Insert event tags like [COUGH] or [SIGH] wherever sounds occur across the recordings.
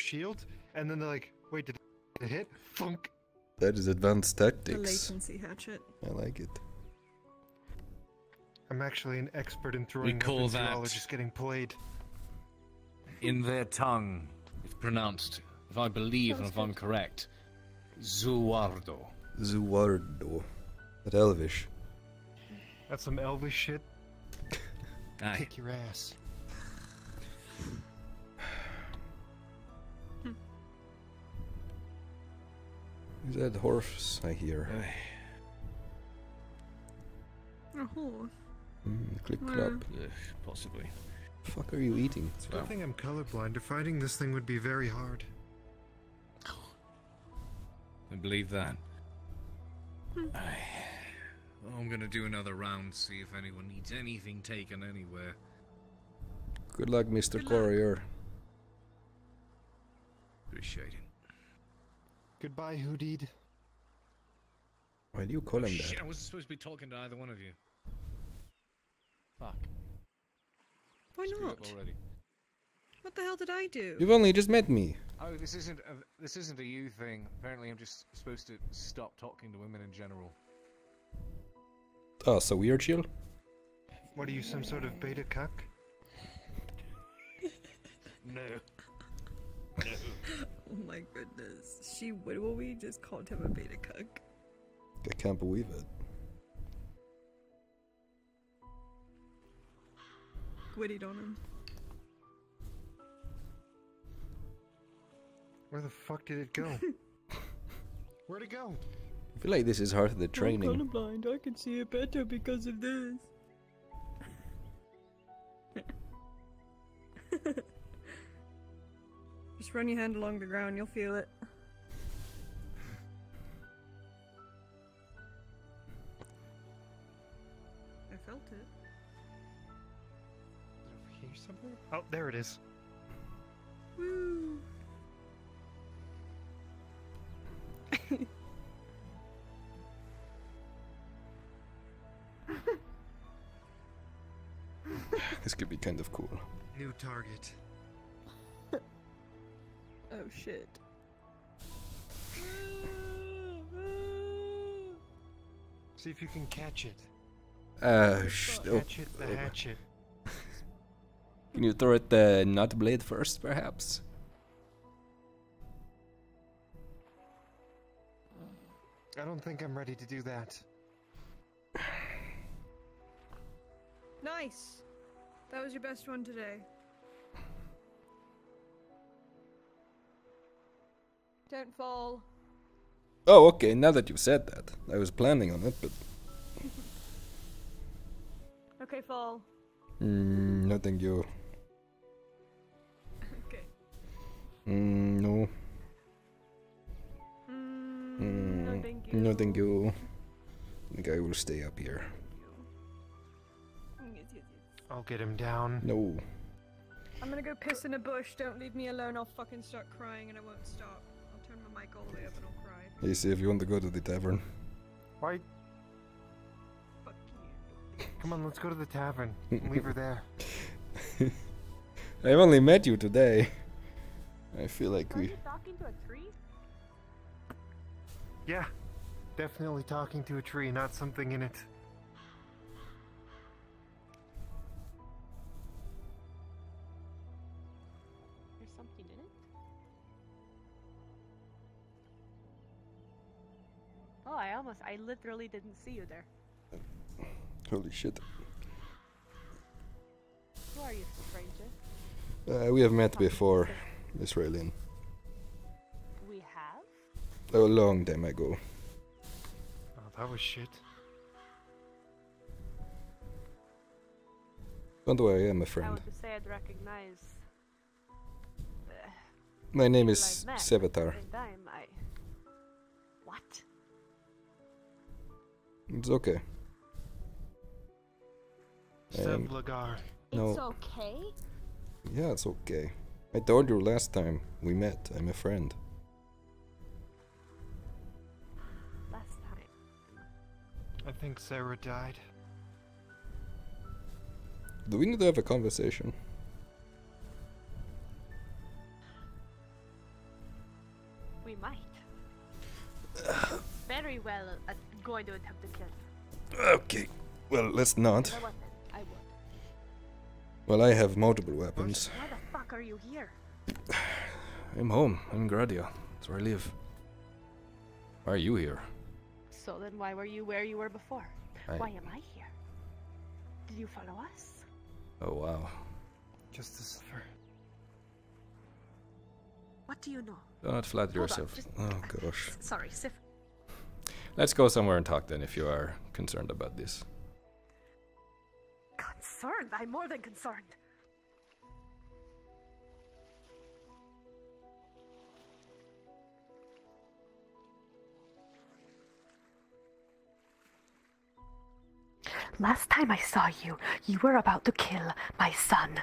shield and then they're like, wait, did it hit? Funk. That is advanced The tactics. latency hatchet. I like it. I'm actually an expert in throwing we call weapons that- while just getting played. In their tongue, it's pronounced, if I believe and if I'm correct, Zuardo. Zuardo. That Elvish. That's some Elvish shit. Aye. Kick your ass. That horse I hear? A horse. Mm, click Where? clap. Ugh, possibly. Fuck are you eating? It's a good thing I'm colorblind, or fighting this thing would be very hard. I believe that. Aye. Well, I'm gonna do another round, see if anyone needs anything taken anywhere. Good luck, Mr. Good luck. Courier. Appreciate it. Goodbye, Hooded. Why do you call him Shit, that? I wasn't supposed to be talking to either one of you. Fuck. Why Screwed up not? already. What the hell did I do? You've only just met me. Oh, this isn't a, this isn't a you thing. Apparently, I'm just supposed to stop talking to women in general. Oh, so we're chill? What are you, some sort of beta cuck? [LAUGHS] No. [LAUGHS] Oh my goodness. She would will we just called him a beta cuck. I can't believe it. Wittied on him. Where the fuck did it go? [LAUGHS] Where'd it go? I feel like this is half of the training. I'm colorblind. I can see it better because of this. [LAUGHS] Just run your hand along the ground, you'll feel it. I felt it. Over here somewhere? Oh, there it is. Woo! [LAUGHS] This could be kind of cool. New target. Oh shit. See if you can catch it. Uh, sh- oh, Catch it, the oh. hatchet. [LAUGHS] Can you throw it the nut blade first, perhaps? I don't think I'm ready to do that. Nice! That was your best one today. Don't fall. Oh, okay, now that you've said that. I was planning on it, but... [LAUGHS] Okay, fall. Mm, no thank you. [LAUGHS] Okay. Mm, no. Mm, Mm, no, thank you. No thank you. I think I will stay up here. I'll get him down. No. I'm gonna go piss in a bush. Don't leave me alone. I'll fucking start crying and I won't stop. I'll turn my mic all the way up and I'll cry. You see if you want to go to the tavern. Why? Fuck you. Come on, let's go to the tavern. and Leave her there. [LAUGHS] I've only met you today. I feel like Are we... you talking to a tree? Yeah. Definitely talking to a tree, not something in it. Oh, I almost, I literally didn't see you there. Holy shit. Who are you, stranger? Uh, we have met before, Israelian. We have? A long time ago. Oh, that was shit. Don't worry, I'm a I friend. want to say I'd recognize. Uh, My name is I've met, Sevatar. It's okay. And No. It's okay? Yeah, it's okay. I told you last time we met, I'm a friend. Last time. I think Sarah died. Do we need to have a conversation? We might. Very well, at going to attempt to kill you. Okay. Well, let's not. I would. Well, I have multiple weapons. Why the fuck are you here? [SIGHS] I'm home. I'm in Gradia. That's where I live. Why are you here? So then why were you where you were before? I- Why am I here? Did you follow us? Oh, wow. Just a sliver. What do you know? Do not flatter Hold on, yourself. just- Oh, gosh. [LAUGHS] Sorry, Sif. Let's go somewhere and talk then if you are concerned about this. Concerned? I'm more than concerned. Last time I saw you, you were about to kill my son.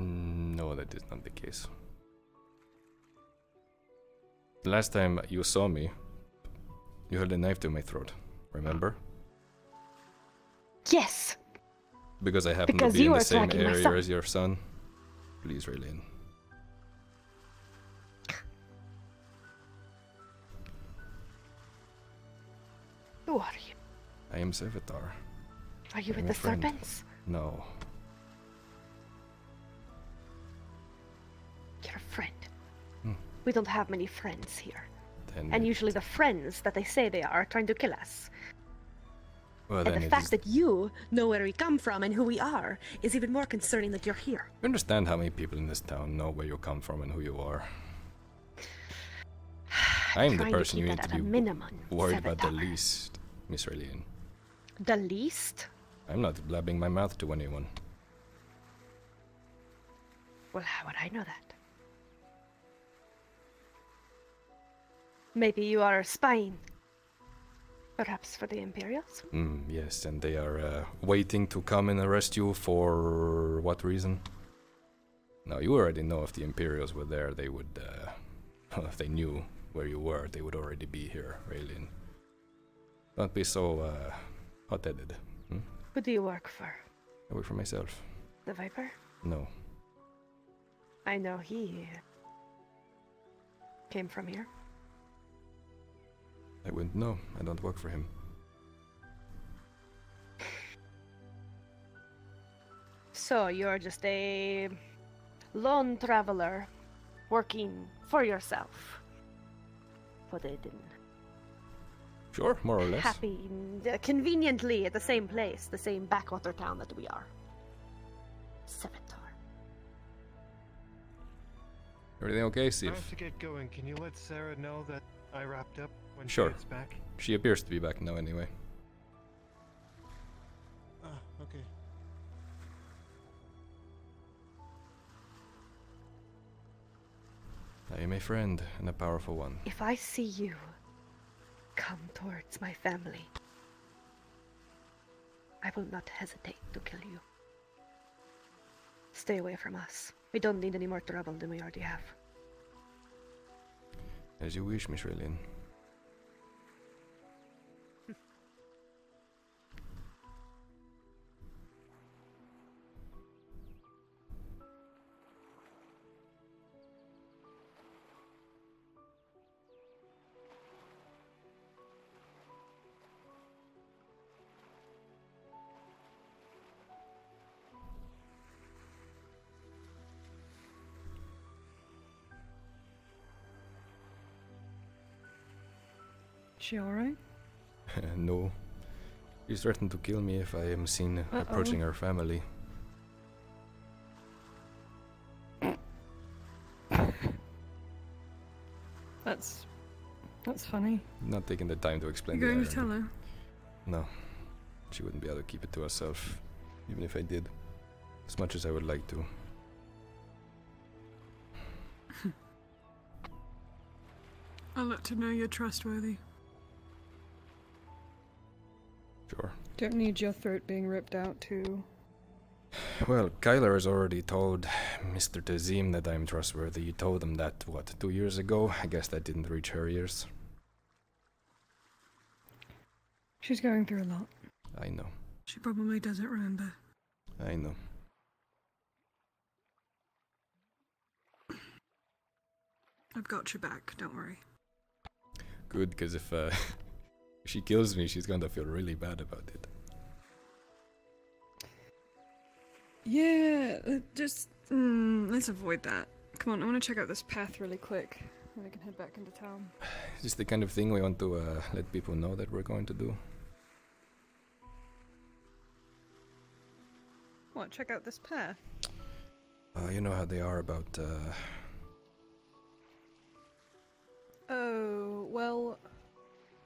Mm, No, that is not the case. Last time you saw me, you held a knife to my throat. Remember? Yes, Because I happen Because to be you in the same area as your son. Please, Raylene. who are you? I am Sevatar. Are you I'm with the friend. serpents? No. You're a friend. Hmm. We don't have many friends here. Then And usually the friends that they say they are are trying to kill us. well, and the fact is- that you know where we come from and who we are is even more concerning that you're here. You understand how many people in this town know where you come from and who you are. [SIGHS] I am the person you need to be minimum. worried about the least, Miss Raylene. The least? I'm not blabbing my mouth to anyone. Well, how would I know that? Maybe you are spying. Perhaps for the Imperials? Mm, yes, and they are uh, waiting to come and arrest you for what reason? Now, you already know if the Imperials were there, they would. Uh, [LAUGHS] if they knew where you were, they would already be here, Raylene. Don't be so uh, hot headed. Hmm? Who do you work for? I work for myself. The Viper? No. I know he came from here. I wouldn't know. I don't work for him. So you're just a lone traveler working for yourself. Put it in Sure, more or less. happy, uh, conveniently at the same place, the same backwater town that we are. Sevatar. Everything okay, I Sif? have to get going. Can you let Sarah know that I wrapped up when Sure. she gets back? She appears to be back now anyway. Ah, okay. I am a friend and a powerful one. If I see you come towards my family, I will not hesitate to kill you. Stay away from us. We don't need any more trouble than we already have. As you wish, Miss Raylene. She alright? [LAUGHS] no. She threatened to kill me if I am seen approaching her family. That's. That's funny. Not taking the time to explain. You're going to tell her? No. She wouldn't be able to keep it to herself, even if I did. As much as I would like to. [LAUGHS] I'll let her know you're trustworthy. Don't need your throat being ripped out too. Well, Kyler has already told Mr. Tazim that I'm trustworthy. You told him that, what, two years ago? I guess that didn't reach her ears. She's going through a lot. I know. She probably doesn't remember. I know. I've got your back, don't worry. Good, because if uh, If [LAUGHS] she kills me, she's gonna feel really bad about it. Yeah, uh, just mm, let's avoid that. Come on, I want to check out this path really quick, and we can head back into town. [SIGHS] Is this the kind of thing we want to uh, let people know that we're going to do? What? Check out this path. Uh, you know how they are about. Uh, Oh well,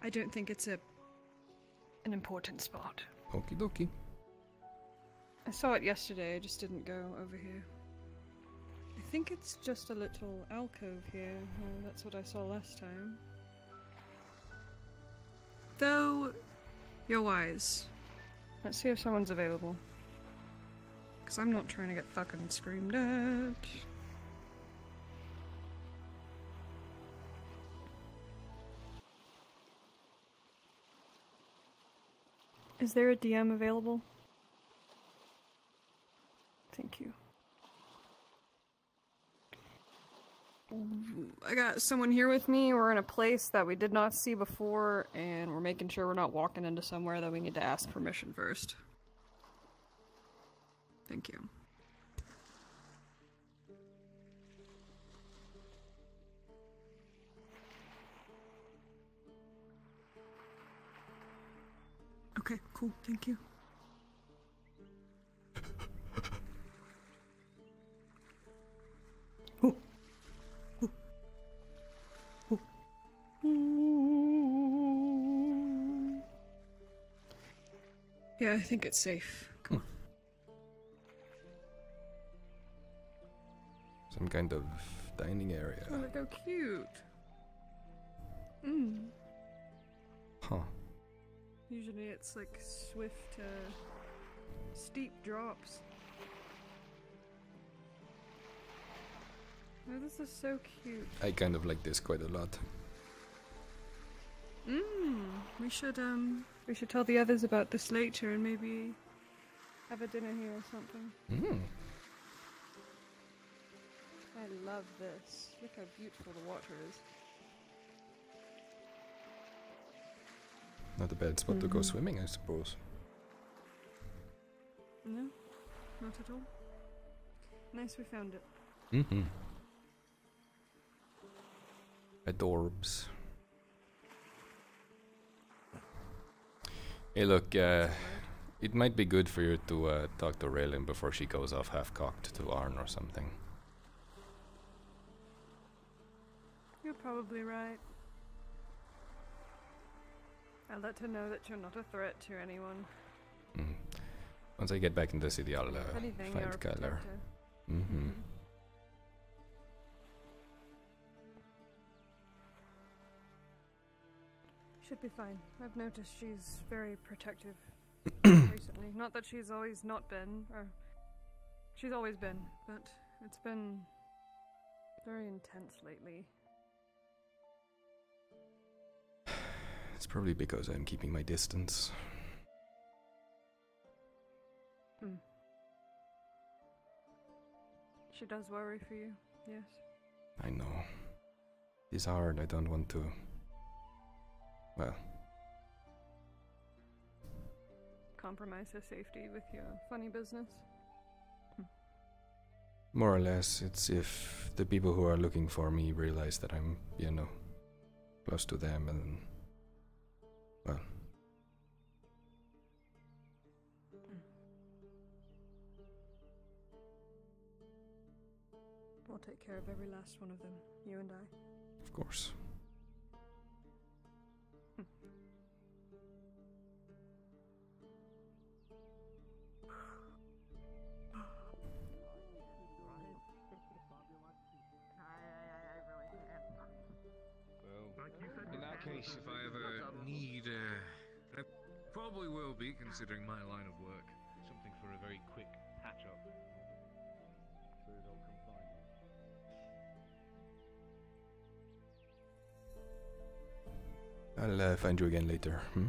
I don't think it's a an important spot. okie dokie. I saw it yesterday. I just didn't go over here. I think it's just a little alcove here. Uh, that's what I saw last time. Though, you're wise. Let's see if someone's available. Because I'm not trying to get fucking screamed at. Is there a DM available? Thank you. I got someone here with me. We're in a place that we did not see before, and we're making sure we're not walking into somewhere that we need to ask permission first. Thank you. Okay, cool. Thank you. Yeah, I think it's safe. Come on. Some kind of dining area. Oh, look how cute. Mm. Usually it's like swift, uh, steep drops. Oh, this is so cute. I kind of like this quite a lot. Mmm. We should um. We should tell the others about this later and maybe have a dinner here or something. Mm. I love this. Look how beautiful the water is. Not a bad spot to go Mhm. swimming, I suppose. No, not at all. Nice we found it. Mm-hmm. Adorbs. Hey, look, uh, it might be good for you to uh, talk to Raylene before she goes off half-cocked to Arn or something. You're probably right. I'll let her know that you're not a threat to anyone. Mm. Once I get back in the city, I'll uh, anything, find you're a Kyler. Mm-hmm. Should be fine. I've noticed she's very protective [CLEARS THROAT] recently. Not that she's always not been, or she's always been, but it's been very intense lately. It's probably because I'm keeping my distance. Hmm. She does worry for you, yes. I know. It's hard. I don't want to. Well, Compromise her safety with your funny business. more or less, it's if the people who are looking for me realize that I'm, you know, close to them and. Well, hmm. We'll take care of every last one of them, you and I. of course. Probably will be, considering my line of work. Something for a very quick patch up. So they'll come find you. I'll uh, find you again later. Hmm?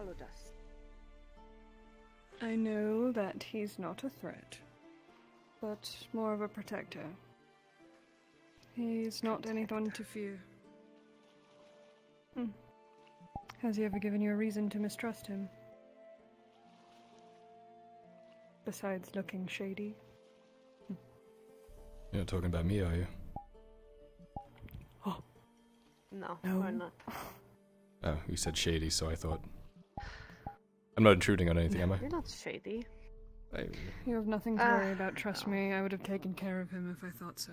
Follow us. I know that he's not a threat, but more of a protector. He's not anyone to fear. Hmm. Has he ever given you a reason to mistrust him? Besides looking shady? You're not talking about me, are you? [GASPS] No, No. we're not. Oh, you said shady, so I thought. I'm not intruding on anything, am I? You're not shady. I You have nothing to Ah, worry about, trust no. me. I would have taken care of him if I thought so.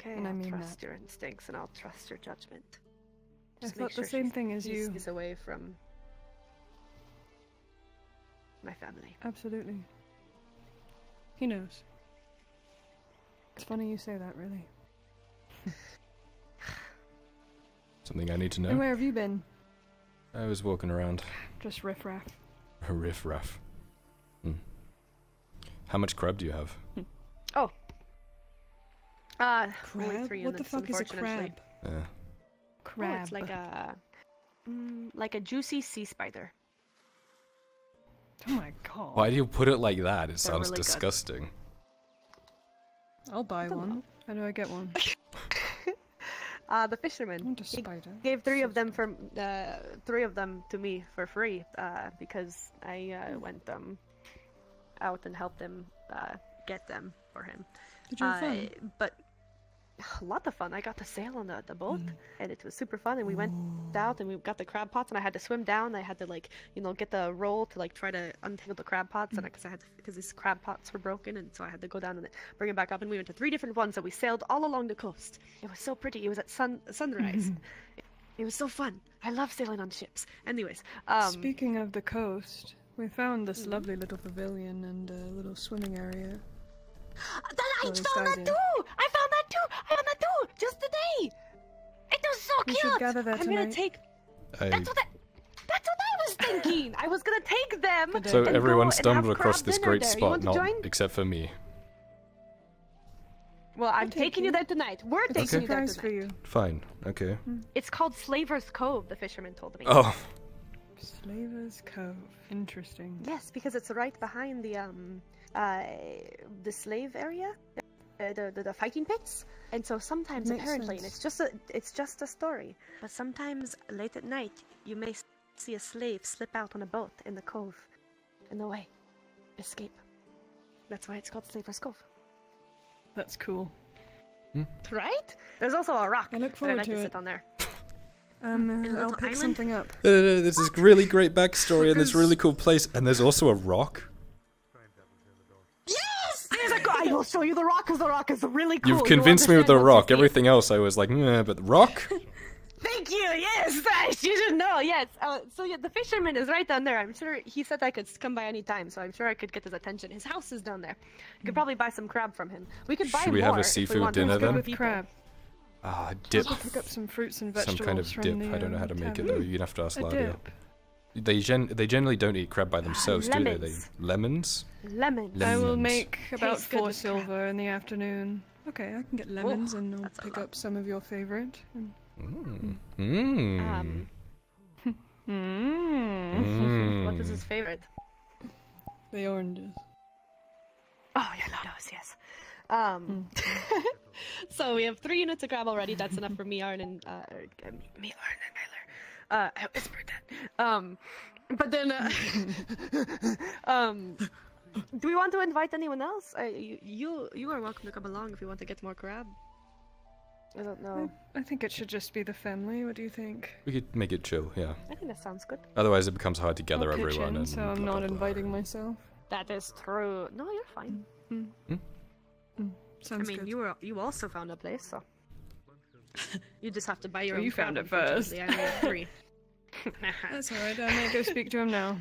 Okay, And I I'll mean trust that. your instincts and I'll trust your judgment. I Just make thought the same thing as you. He's away from my family. Absolutely. He knows. It's funny you say that, really. something I need to know. And know. where have you been? I was walking around. Just riffraff. Riff raff. Hmm. How much crab do you have? Oh. Uh, only Crab? three What the fuck is a crab? Uh, Crab. Oh, it's like a, mm, like a juicy sea spider. Oh my god. why do you put it like that? It They're sounds really good. disgusting. I'll buy don't one. know. How do I get one? [LAUGHS] Uh, the fisherman want a He gave three of them for uh, three of them to me for free uh, because I uh, went um, out and helped him uh, get them for him. Did you have Uh, fun? but [SIGHS] a lot of fun. I got to sail on the, the boat, Mm. and it was super fun. And we went out and we got the crab pots, and I had to swim down. I had to like you know get the roll to like try to untangle the crab pots, and because I had because these crab pots were broken, and so I had to go down and bring it back up. And we went to three different ones, and we sailed all along the coast. It was so pretty. It was at sun sunrise. it, it was so fun. I love sailing on ships. Anyways, um, Speaking of the coast, we found this Mhm. lovely little pavilion and a little swimming area. That I Or at least found that too. I found that too. I found that too. Just today. It was so We cute. should gather there I'm gonna take. I, That's what I. That's what I was thinking. I was gonna take them. So and everyone go and stumbled have across this great there. Spot, not join? except for me. Well, I'm take taking you you. there tonight. We're It's a taking you there surprise for you. Fine. Okay. It's called Slaver's Cove. The fisherman told me. Oh, Slaver's Cove. Interesting. Yes, because it's right behind the um uh the slave area. Uh, the, the, the fighting pits. And so sometimes Makes apparently, and it's just a it's just a story, but sometimes late at night you may see a slave slip out on a boat in the cove, in the way, escape. That's why it's called Slaver's Cove. That's cool. Right? There's also a rock I look that I forward like to to it. sit on there. [LAUGHS] Um, uh, I'll little pick island? something up. Uh, there's this really great backstory and this really cool place, and there's also a rock. Yes! There's a I will show you the rock because the rock is really cool. You've You'll convinced me with the understand once you rock. Everything else, I was like, nah, but the rock? [LAUGHS] Thank you. Yes, [LAUGHS] nice. You should know. Yes. Uh, so yeah, the fisherman is right down there. I'm sure he said I could come by any time, so I'm sure I could get his attention. His house is down there. You could probably buy some crab from him. We could buy Should we have a seafood dinner then? With crab. Ah, I'll dip. pick up some fruits and Some kind of dip. the, I don't know how to um, make it though. You'd have to ask A Ladia. Dip. They gen they generally don't eat crab by themselves, do they? They lemons. lemons. Lemons. I will make about Tastes four with crab. silver in the afternoon. Okay, I can get lemons and I'll pick up some of your favorite. And... Mm. Mm. Um, [LAUGHS] Mm. what is his favorite? The oranges. Oh, yeah, those, yes. Um, [LAUGHS] so we have three units of crab already. That's enough for me, Arn, and uh, uh, me, me, Arn, and Kyler. Uh, I whispered that. Um, but then, uh, [LAUGHS] um, do we want to invite anyone else? Uh, you, you, you are welcome to come along if you want to get more crab. I don't know. I think it should just be the family. What do you think? We could make it chill, yeah. I think that sounds good. Otherwise, it becomes hard to gather I'll everyone. in, and so I'm blah, not blah, blah. inviting myself. That is true. No, you're fine. Sounds I mean, good. you were you also found a place, so you just have to buy your Well, own. you found it first. unfortunately. I made three. [LAUGHS] That's alright. I may go speak to him now.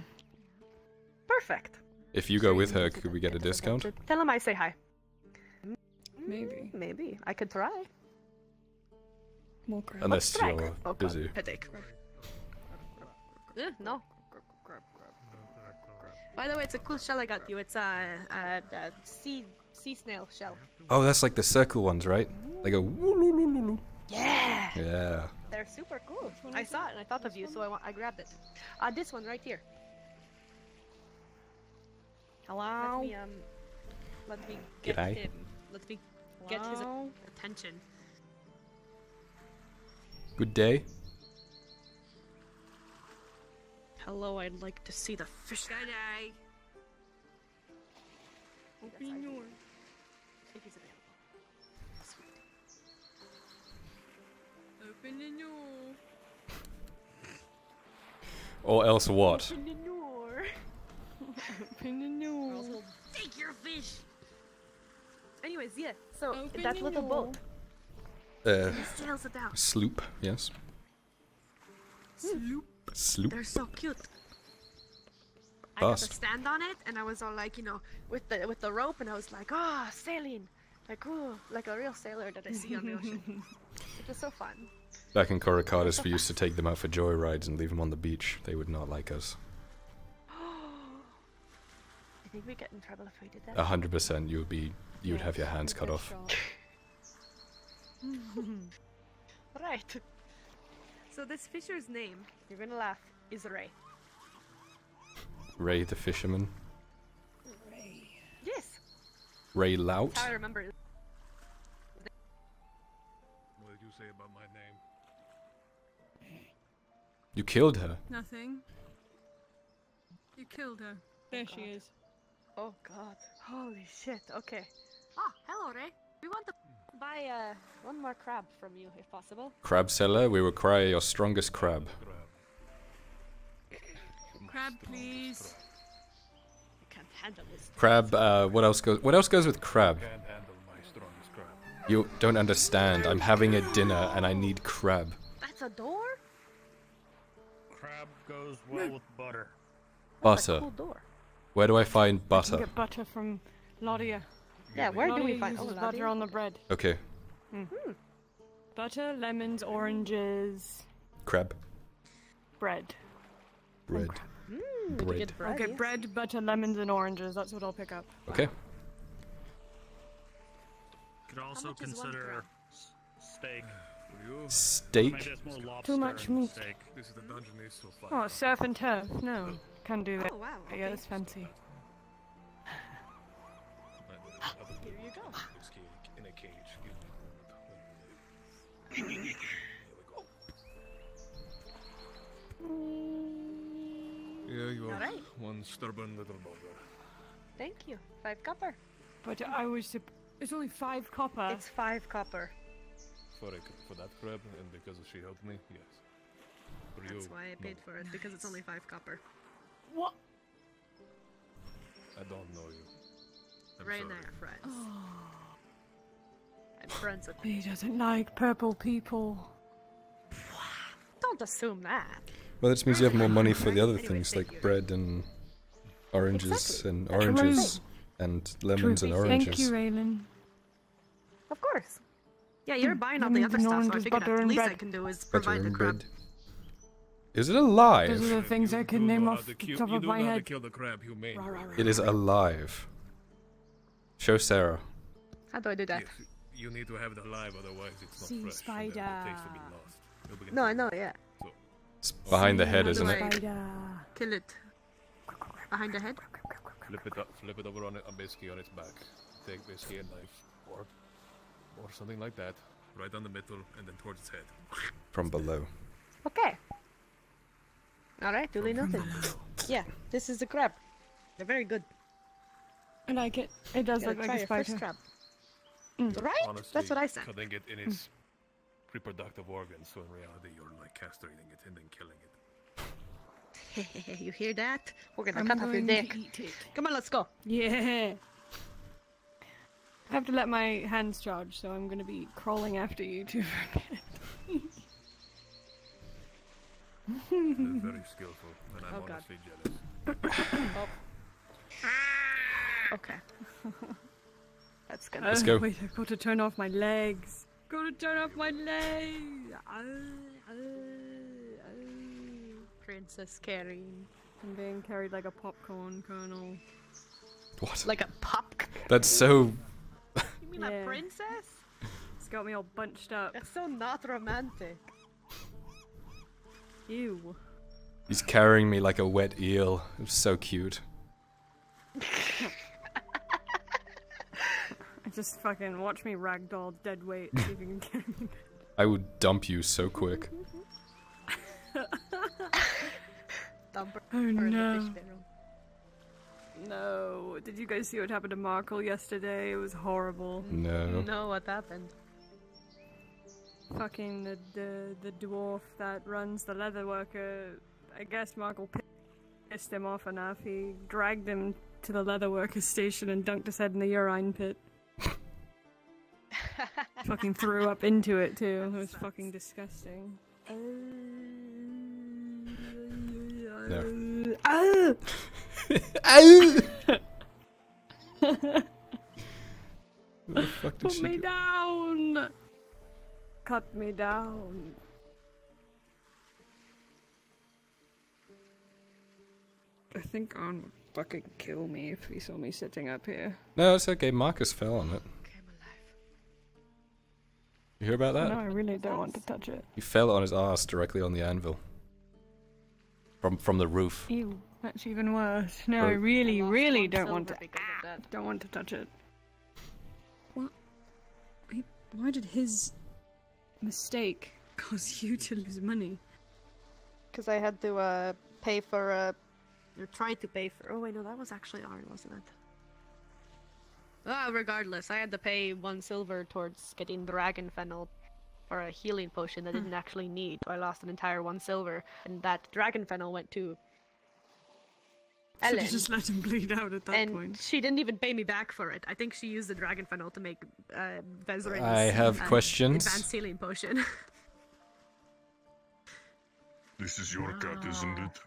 Perfect. If you go with her, could we get a discount? Tell him I say hi. Maybe. Maybe I could try. More crab. Unless you're Oh, busy. Headache. Eh, no. By the way, it's a cool shell I got you. It's a, a, a sea sea snail shell. Oh, that's like the circle ones, right? They go. Yeah. Yeah. They're super cool. I saw it and I thought of you, so I, wa- I grabbed it. Uh, this one right here. Let Hello? me um, let me get G'day. him. Let me get his Hello? attention. Good day. Hello, I'd like to see the fish. G'day. Open your. Or else what? Open the door. Or else we'll take your fish. Anyways, yeah. So Open that the little boat Uh, sails it down. sloop. Yes. Sloop. Sloop. They're so cute. I got Bust. to stand on it, and I was all like, you know, with the with the rope, and I was like, oh, sailing, like oh, like a real sailor that I see on the ocean. [LAUGHS] It was so fun. Back in Coricatus, we used to take them out for joyrides and leave them on the beach. They would not like us. [GASPS] I think we'd get in trouble if we did that. A hundred percent, you would be, you would have your hands cut off. [LAUGHS] Right. So this fisher's name, you're gonna laugh, is Ray. Ray the fisherman. Ray. Yes. Ray Lout. I remember. What did you say about my name? You killed her. Nothing. You killed her. There she is. Oh God. Holy shit. Okay. Ah, hello Ray. We want to buy uh one more crab from you, if possible. Crab seller, we require your strongest crab. Crab, please. I can't handle this. Crab. Uh, what else goes? What else goes with crab? Can't handle my strongest crab. You don't understand. I'm having a dinner and I need crab. That's a door? Crab goes well with butter. Butter. cool. Where do I find I butter? get butter from Laudia. Yeah, where do we find uses oh, butter on the bread. Okay. Mm. Hmm. Butter, lemons, oranges, Crab. bread. Bread. Mm, Bread. get bread. I'll get yes. bread, butter, lemons, and oranges. That's what I'll pick up. Okay. Could also much is one consider steak. Maybe Steak. there's more lobster Too much meat. Steak. This is the dungeon is so fun. Oh, surf and turf. No, can't do that. Oh wow. But Okay. yeah, that's fancy. Here you go. Yeah, you are Alright. one stubborn little bugger. Thank you. Five copper. But I was. sup- It's only five copper. It's five copper. For, a, for that crab, and because she helped me, yes. For That's you, why I no. paid for it because it's only five copper. what? I don't know you. I'm Ray oh. [SIGHS] and sorry. I are friends. I'm friends with He doesn't like purple people. Don't assume that. Well, that just means you have more money for the other Anyway, things like you. bread and oranges Exactly. and That's what oranges and lemons and oranges. Thank you, Raylene. Of course. Yeah, you're Mm, buying all the other and stuff, so I oranges, figured butter the and least I can do is Butter provide the crab. bread. Is it alive? Those are the things You I can name off to the top of my know how to head. kill the crab humane. Rah, rah, rah. It is alive. Show Sarah. How do I do that? Yes, you need to have it alive, otherwise it's not Sea fresh. and then it takes to be spider. lost. You'll begin No, I know, yeah. It's behind the head, isn't I- it? Spider. Kill it. Behind the head? Flip it up, flip it over on it, basically on its back. Take basically a knife, or, or something like that. Right down the middle and then towards its head. From below. Okay. Alright, duly noted. Yeah, this is a crab. They're very good. I like it. It does Gotta look try like a your first spider. crab. Mm. Right? Honestly, That's what I said. Cutting it in its reproductive organs, so in reality you're like castrating it and then killing it. [LAUGHS] you hear that? We're gonna I'm cut off your going to dick. Come on, let's go. Yeah. I have to let my hands charge, so I'm gonna be crawling after you two for a bit. They're very skillful, and I'm Oh, God. honestly jealous. Okay. [LAUGHS] That's good. Let's Uh, go. Wait, I've got to turn off my legs. Got to turn off my legs. Ah, ah, ah. Princess Carrie. I'm being carried like a popcorn kernel. What? Like a pop. That's so. You mean Yeah. a princess? It's got me all bunched up. It's so not romantic. Ew. He's carrying me like a wet eel. It's so cute. [LAUGHS] Just fucking watch me ragdoll dead weight. See if you can carry me. [LAUGHS] I would dump you so quick. [LAUGHS] Dumper Oh or in the no. Fish barrel. No. Did you guys see what happened to Markle yesterday? It was horrible. No. No, what happened? Fucking the, the the dwarf that runs the leather worker. I guess Markle pissed him off enough. He dragged him to the leather worker's station and dunked his head in the urine pit. [LAUGHS] fucking threw up into it too. It was fucking disgusting. No. Ah! Ow! Where the fuck did Put me go? down! Cut me down. I think Arn would fucking kill me if he saw me sitting up here. No, it's okay. Marcus fell on it. Okay, I'm alive. You hear about that? No, I really don't want to touch it. He fell on his ass directly on the anvil. From from the roof. Ew, that's even worse. No, I really, I really don't want to. silver because of that. Don't want to touch it. What? He, why did his mistake cause you to lose money? Because I had to uh, pay for uh, or try to pay for. Oh wait, no, that was actually Arn, wasn't it? Ah, regardless, I had to pay one silver towards getting dragon fennel for a healing potion that I didn't actually need. So I lost an entire one silver, and that dragon fennel went to Ellen. Should've just let him bleed out at that and point. she didn't even pay me back for it. I think she used the dragon fennel to make uh, Vezrin's I have questions. advanced healing potion. [LAUGHS] This is your cat, ah. isn't it?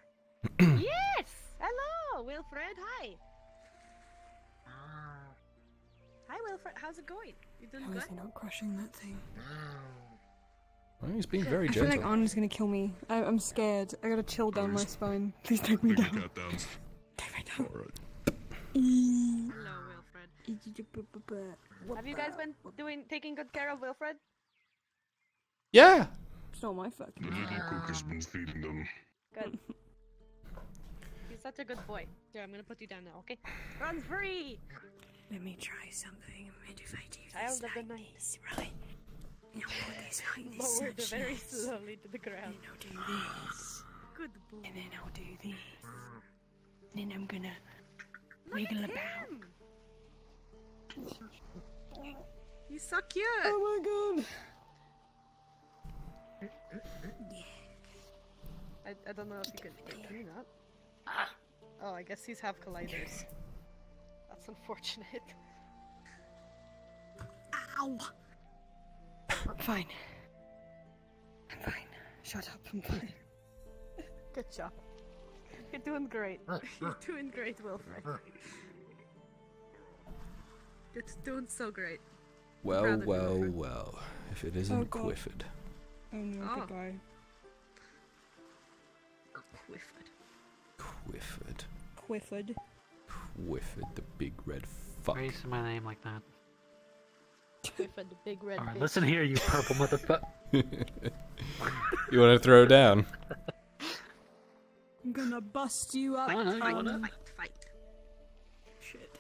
[CLEARS THROAT] yes. Hello, Wilfred. Hi. Ah. Hi, Wilfred. How's it going? You doing How good? is he not crushing that thing? Oh, he's being very gentle. I feel like Arn is gonna kill me. I, I'm scared. I gotta chill down my spine. Please take me down. Hello, Wilfred. Have you guys been doing taking good care of Wilfred? yeah. It's not my fucking. The little cook has been feeding them. Good. He's such a good boy. Here, I'm gonna put you down now, okay? Run free! Let me try something. I'm motivated. Child of the night. Right. You know, put these in these Lowered very slowly to the ground. And I'll do this. Good boy. And then I'll do this. Then I'm gonna wiggle about. He's so cute. Oh my god. I, I don't know if you can. Wait, can you not? Oh, I guess these have colliders. That's unfortunate. Ow! I'm fine. I'm fine. Shut up, I'm fine. Good job. You're doing great. [LAUGHS] You're doing great, Wilfred. You're doing so great. Well, Rather well, Wilfred. well. If it isn't oh, God. Quifford. Oh no, Oh. goodbye. Clifford. Quifford. Quifford. Quifford, the big red fuck. Why you say my name like that? Clifford, the big red Alright, bitch. listen here, you purple motherfucker. [LAUGHS] you want to throw down? [LAUGHS] I'm gonna bust you up. I don't know, you Fight, wanna- fight, fight. Shit.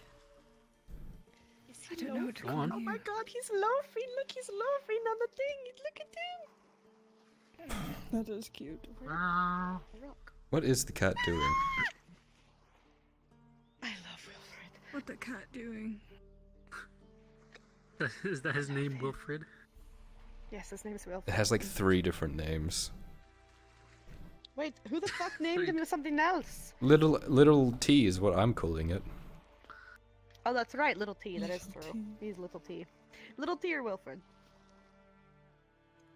I don't know what to Go on. Oh my god, he's loafing. Look, he's loafing on the thing. Look at him. [SIGHS] That is cute. What is the cat doing? I love Wilfred. What the cat doing? [LAUGHS] is that his name, Wilfred? Yes, his name's Wilfred. It has like three different names. Wait, who the fuck [LAUGHS] named him something else? Little Little T is what I'm calling it. Oh, that's right, Little T. That is Little true. T. He's Little T. Little T or Wilfred?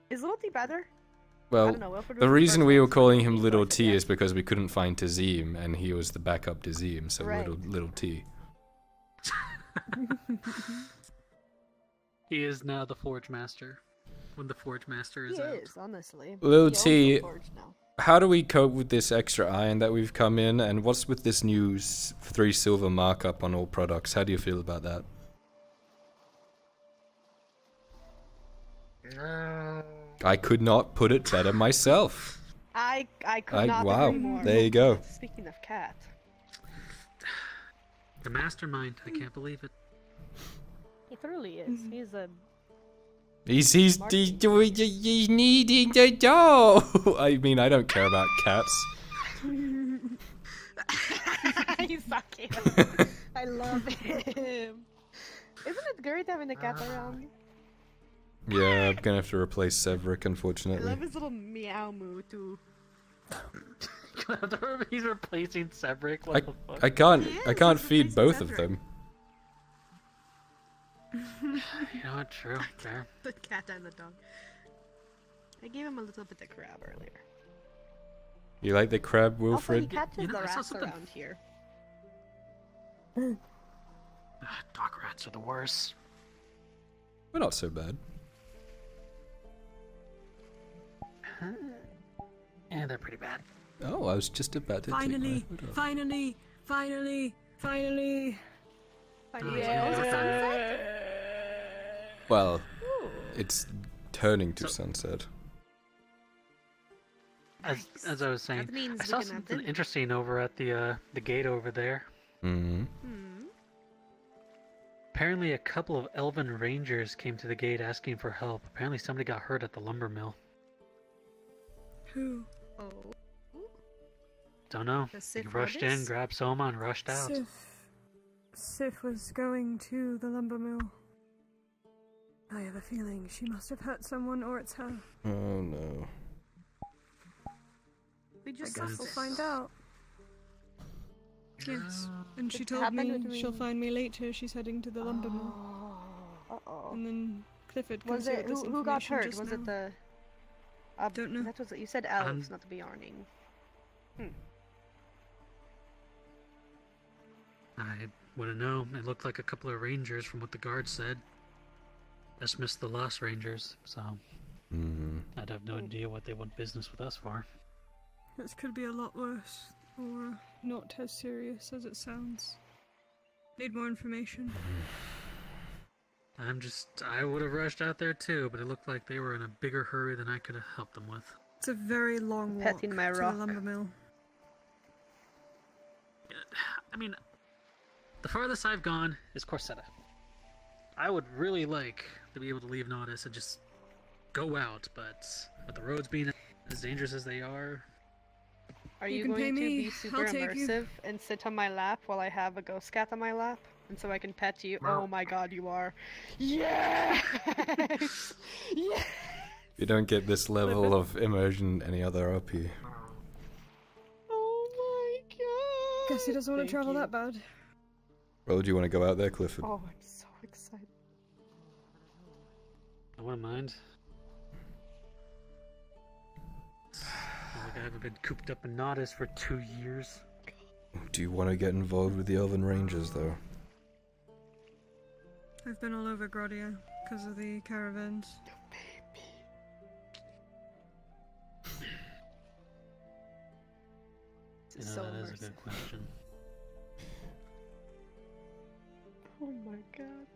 Is Little T better? I Well, don't know. The the reason first we were calling him Little T yeah. is because we couldn't find Tazim, and he was the backup Tazim, so Right. Little Little T. [LAUGHS] He is now the Forge Master. When the Forge Master He is out. is, honestly. Little He T- forge now. How do we cope with this extra iron that we've come in, and what's with this new three silver markup on all products? How do you feel about that? I could not put it better myself. I I could I- not wow, agree more. there you go. Speaking of cat, The mastermind. I can't believe it. he truly is. He's a He's he's he's, doing- he's needing to go. I mean, I don't care about cats. He's so cute. I love him. Isn't it great having a cat around? Yeah, I'm gonna have to replace Severick, I unfortunately. love his little meow moo too. [LAUGHS] He's replacing Severick. What I, the fuck? I can't He I is, can't he's feed replacing both of Severick. them. You know what? True. [LAUGHS] Fair. The cat and the dog. I gave him a little bit of crab earlier. You like the crab, Also, he Wilfred? catches you know, the I rats something- around here. [SIGHS] Ah, Dock rats are the worst. We're not so bad. [SIGHS] Yeah, they're pretty bad. Oh, I was just about to Finally, take my hood off. finally, finally, finally. Yeah, it's was it not sunset? Well, it's turning to sunset. As, as I was saying, I saw something dinner. interesting over at the uh, the gate over there. hmm Hmm. Apparently, a couple of elven rangers came to the gate asking for help. Apparently, somebody got hurt at the lumber mill. Who? Oh. Don't know. The rushed in, grabbed Soma, and rushed out. Sif. Sif was going to the lumber mill. I have a feeling she must have hurt someone, or it's her. Oh no. We just guess saw we'll find out. Yes, and she It told happened me she'll find me later. She's heading to the lumber mill, Uh oh. and then Clifford can Was see it this who, who got hurt? Was now. it the? Uh, Don't know. That was you said elves, Um, not the Bjarning. Hmm. I wouldn't know. It looked like a couple of rangers from what the guard said. Just missed the lost rangers, so hmm I'd have no idea what they want business with us for. This could be a lot worse, or not as serious as it sounds. Need more information. I'm just. I would have rushed out there too, but it looked like they were in a bigger hurry than I could have helped them with. It's a very long walk Petting my to rock. the lumber mill. I mean, the farthest I've gone is Corsetta. I would really like to be able to leave Nautis and just go out, but with the roads being as dangerous as they are, Are You you, going to be super I'll you. immersive and sit on my lap while I have a ghost cat on my lap? And so I can pet you? Oh my god, you are. Yes! [LAUGHS] yes! You don't get this level of immersion any other RP. Oh my god! Guess he doesn't want Thank to travel you. that bad. Well, do you want to go out there, Clifford? Oh, I'm so excited. I wouldn't mind. [SIGHS] Like I haven't been cooped up in Nautis for two years. Do you want to get involved with the Elven Rangers, though? I've been all over Gradia because of the caravans. This You is know, so that is a good question. God.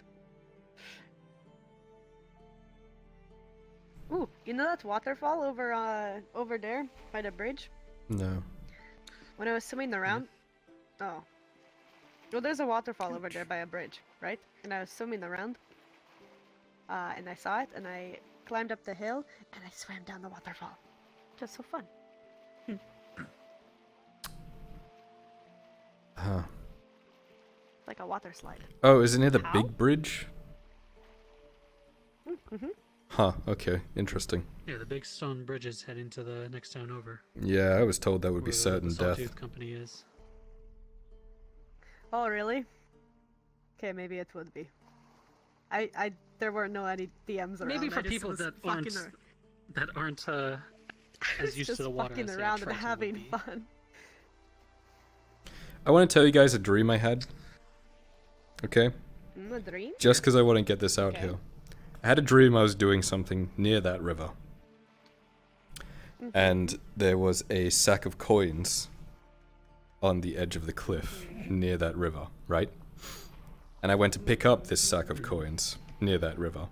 Ooh, you know that waterfall over uh over there by the bridge? No. When I was swimming around Oh. Well there's a waterfall over there by a bridge, right? And I was swimming around. Uh and I saw it and I climbed up the hill and I swam down the waterfall. Just so fun. Huh. Like a water slide. Oh, is it near the How? big bridge? Mm-hmm. Huh, okay. Interesting. Yeah, the big stone bridges head into the next town over. Yeah, I was told that would be where the- certain the death. Sawtooth Company is. Oh really? Okay, maybe it would be. I I there were no any DMs around. Maybe for just people that aren't ar- that aren't uh, I [LAUGHS] as used just to the water fucking as around and having fun. I want to tell you guys a dream I had. Okay? Mm? Just because I want to get this out Okay. here. I had a dream I was doing something near that river. Mm-hmm. And there was a sack of coins on the edge of the cliff near that river, right? And I went to pick up this sack of coins near that river.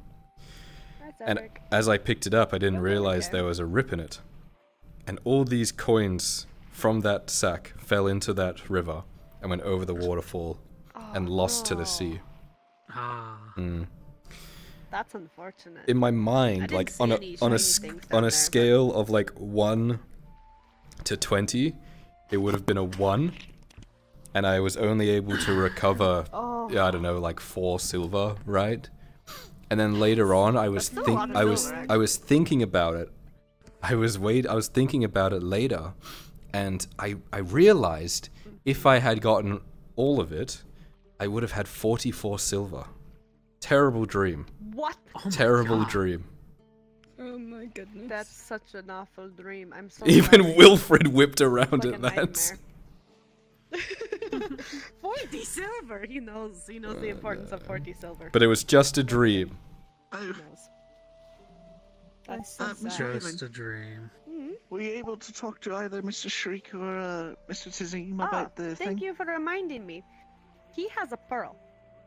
And as I picked it up, I didn't realize there was a rip in it. And all these coins from that sack fell into that river and went over the waterfall and lost to the sea. Ah, Mm. That's unfortunate. In my mind, like on a on a shiny sc- things on down a there, but- scale of like one to twenty, it would have been a one, and I was only able to recover. [GASPS] Oh. Yeah, I don't know, like four silver, right? And then later on, I was That's still a think lot of I was silver, I was thinking about it. I was wait I was thinking about it later, and I I realized if I had gotten all of it, I would have had forty four silver. Terrible dream. What? Terrible dream. Oh my goodness. That's such an awful dream. I'm so Even sorry. Wilfred whipped around Like a at that. [LAUGHS] [LAUGHS] 40 silver! He knows. He knows the importance of 40 silver. But it was just a dream. He Oh. That's so uh, sad. Mr. just a dream. Mhm. were you able to talk to either Mr. Shriek or uh, Mr. Tazim Ah, about the thank thing? you for reminding me. He has a pearl.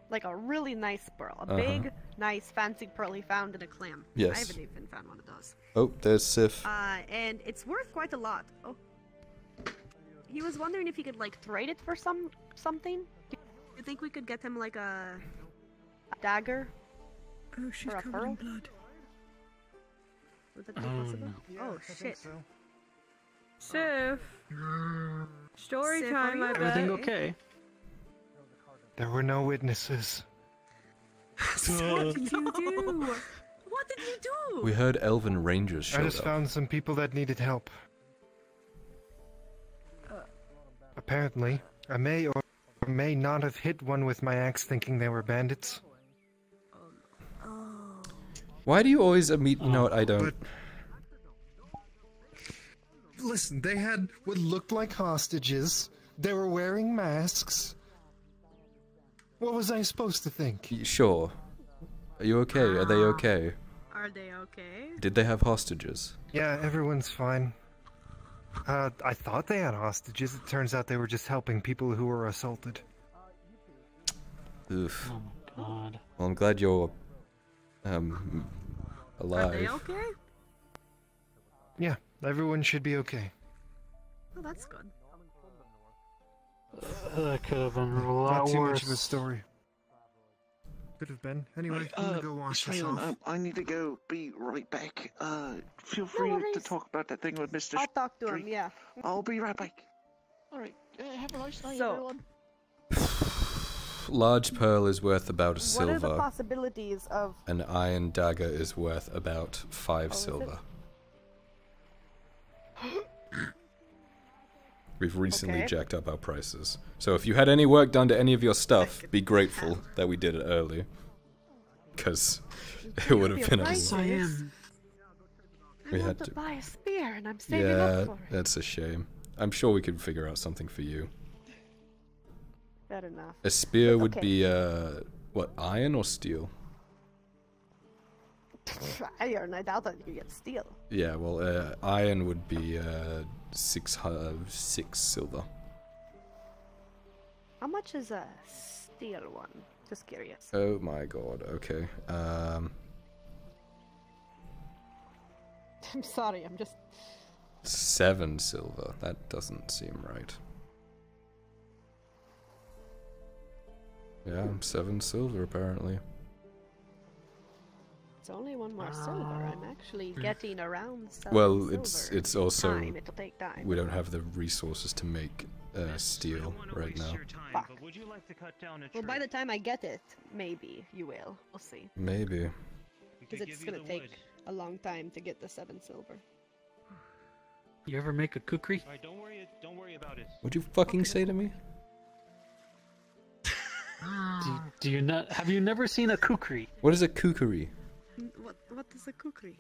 Like a really nice pearl. A Uh-huh. big, nice, fancy pearl he found in a clam. Yes. I haven't even found one of those. Oh, there's Sif. Uh, and it's worth quite a lot. Oh. He was wondering if he could like trade it for some something. Do you think we could get him like a, a dagger? oh, she's for a covered pearl? in blood. Would that be Oh, possible? no. oh shit. Sif, story Sif, time, are I you bet. Everything okay? There were no witnesses. what did you do? What did you do? We heard Elven Rangers I just up. found some people that needed help. Uh. Apparently, I may or may not have hit one with my axe thinking they were bandits. Oh. Why do you always meet? You know what? I don't. But listen, they had what looked like hostages. They were wearing masks. What was I supposed to think? Sure. Are you okay? Are they okay? Are they okay? Did they have hostages? Yeah, everyone's fine. Uh, I thought they had hostages. It turns out they were just helping people who were assaulted. Oof. Oh my god. Well, I'm glad you're um alive. Are they okay? Yeah, everyone should be okay. Oh, that's good. That could have been a lot Not too worse. much of a story. could have been. Anyway, Right, I'm uh, gonna go wash Miss this Phelan, off. um, I need to go. Be right back. Uh, feel free to talk about that thing with Mister. I'll talk to him. Yeah. I'll be right back. All right. Uh, have a nice night, So- everyone. Large pearl is worth about a What are the silver. possibilities of? An iron dagger is worth about five Oh, silver. [GASPS] [LAUGHS] We've recently Okay. jacked up our prices. So if you had any work done to any of your stuff, [LAUGHS] be grateful that we did it early. Because [LAUGHS] it would have been a Prices. lot. I am. We want had to to- buy a spear, and I'm saving Yeah, up for it. that's a shame. I'm sure we could figure out something for you. Fair enough. A spear would Okay. be, uh, what, iron or steel? [LAUGHS] Iron. I doubt that you get steel. Yeah, well, uh, iron would be uh, six, hu- six silver. How much is a steel one? Just curious. Oh my god, okay. Um, [LAUGHS] I'm sorry. I'm just. seven silver. That doesn't seem right. Yeah, seven silver apparently. It's only one more silver. I'm actually getting around seven. Well, silver. it's it's also time. It'll take time. we don't have the resources to make uh, steel right now. Fuck. Well, by the time I get it, maybe you will. We'll see. Maybe. Because it's gonna take a long time to get the seven silver. You ever make a kukri? don't worry. Don't worry about it. What'd you fucking say to me? [LAUGHS] Do, do you not? Have you never seen a kukri? What is a kukri? What What is a kukri?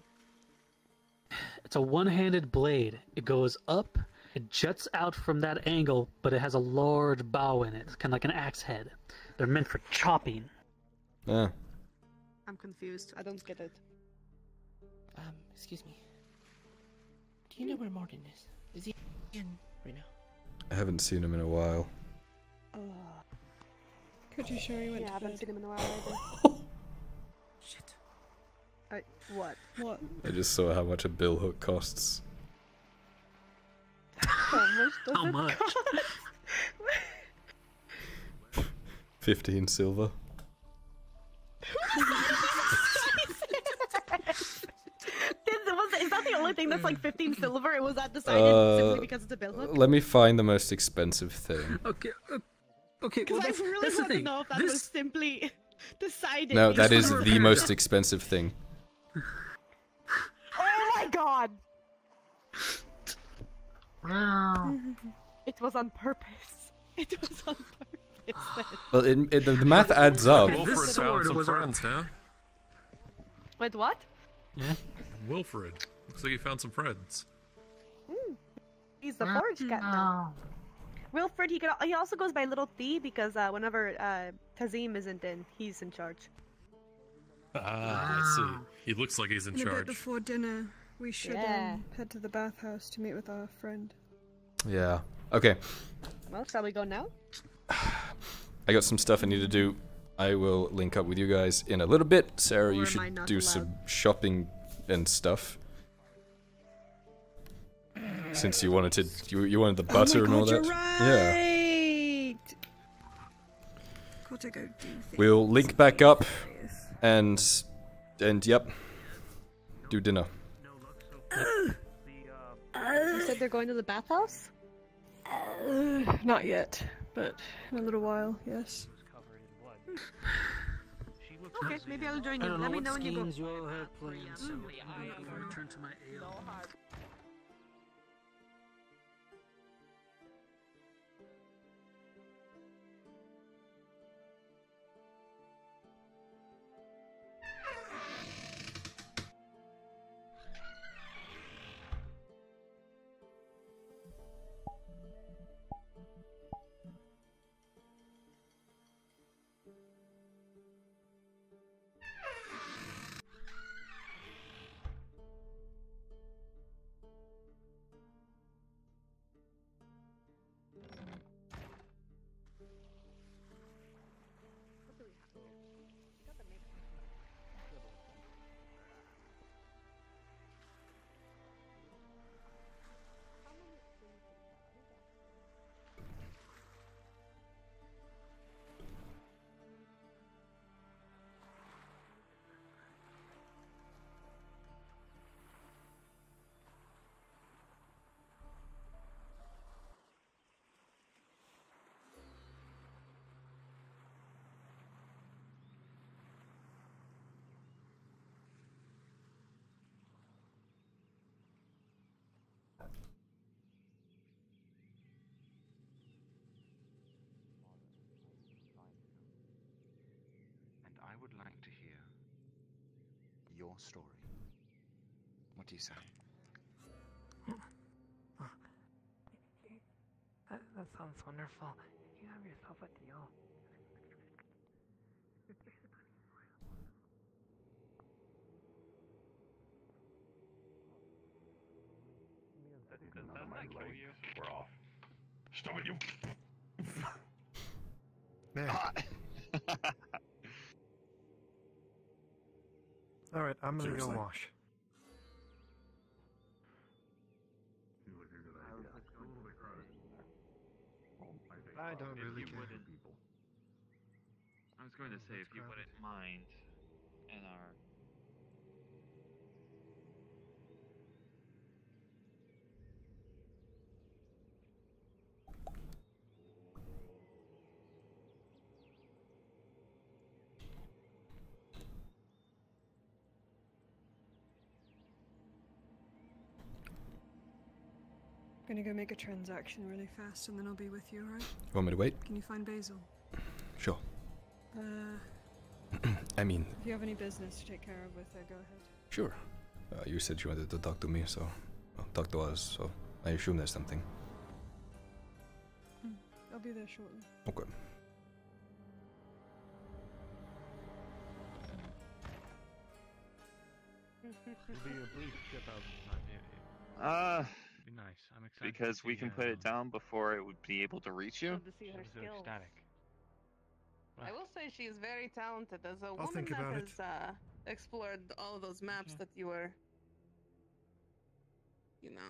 It's a one-handed blade. It goes up, it juts out from that angle, but it has a large bow in it, kind of like an axe head. They're meant for chopping. Ah, I'm confused. I don't get it. Um, excuse me. Do you know where Martin is? Is he in right now? I haven't seen him in a while. Could you show me what Yeah, I haven't seen him in a while either. [LAUGHS] Shit. I, what? What? I just saw how much a bill hook costs. [LAUGHS] How much does How it much? cost? 15 silver. Did, was, is that the only thing that's like 15 silver? It was that decided Uh, simply because it's a bill hook? Let me find the most expensive thing. Okay. uh, okay. Because Well, I that's, really that's the want to know if that this, was simply [LAUGHS] decided. No, based that on is the the most expensive thing. Oh my god! [LAUGHS] It was on purpose. It was on purpose. Well, it, it, the, the math adds up. This Wilfred found some was friends, huh? Wait, what? Yeah. Wilfred. Looks like he found some friends. He's the forge captain. Wilfred, he could, he also goes by Little T because uh, whenever uh, Tazim isn't in, he's in charge. Ah, I see. He looks like he's in In a bit charge. before dinner, we should Yeah. um, head to the bathhouse to meet with our friend. Yeah. Okay. Well, shall we go now? [SIGHS] I got some stuff I need to do. I will link up with you guys in a little bit. Sarah, Or you should I not do some shopping and stuff. Since you wanted to, you, you wanted the butter oh and all that. you're Yeah. Gotta go do. We'll link back up, and and yep, do dinner. You said they're going to the bathhouse? Uh, not yet, but in a little while, yes. Okay, maybe I'll join you. Let me know when you go. you all have planned, so I'm gonna return to my ale. Would like to hear your story. What do you say? [LAUGHS] That, that sounds wonderful. You have yourself a deal. Does that not kill you? We're off. Stop it, you. [LAUGHS] Ah. There. [LAUGHS] All right, I'm gonna Seriously. go wash. I don't If really you care. wouldn't- I was going to say, if you wouldn't mind, in our Gonna go make a transaction really fast and then I'll be with you, alright? You want me to wait? Can you find Basil? Sure. Uh, [CLEARS THROAT] I mean, if you have any business to take care of with her, go ahead. sure. Uh, you said you wanted to talk to me, so well, talk to us. So I assume there's something. Mm, I'll be there shortly. Okay. It'll be a brief trip out. Not, it, Uh, it'd be nice. I'm excited. because we can put um, it down before it would be able to reach you. Love to see her She's skills. ecstatic. I will say she is very talented as a woman think that about it. has uh, explored all of those maps that you were, you know,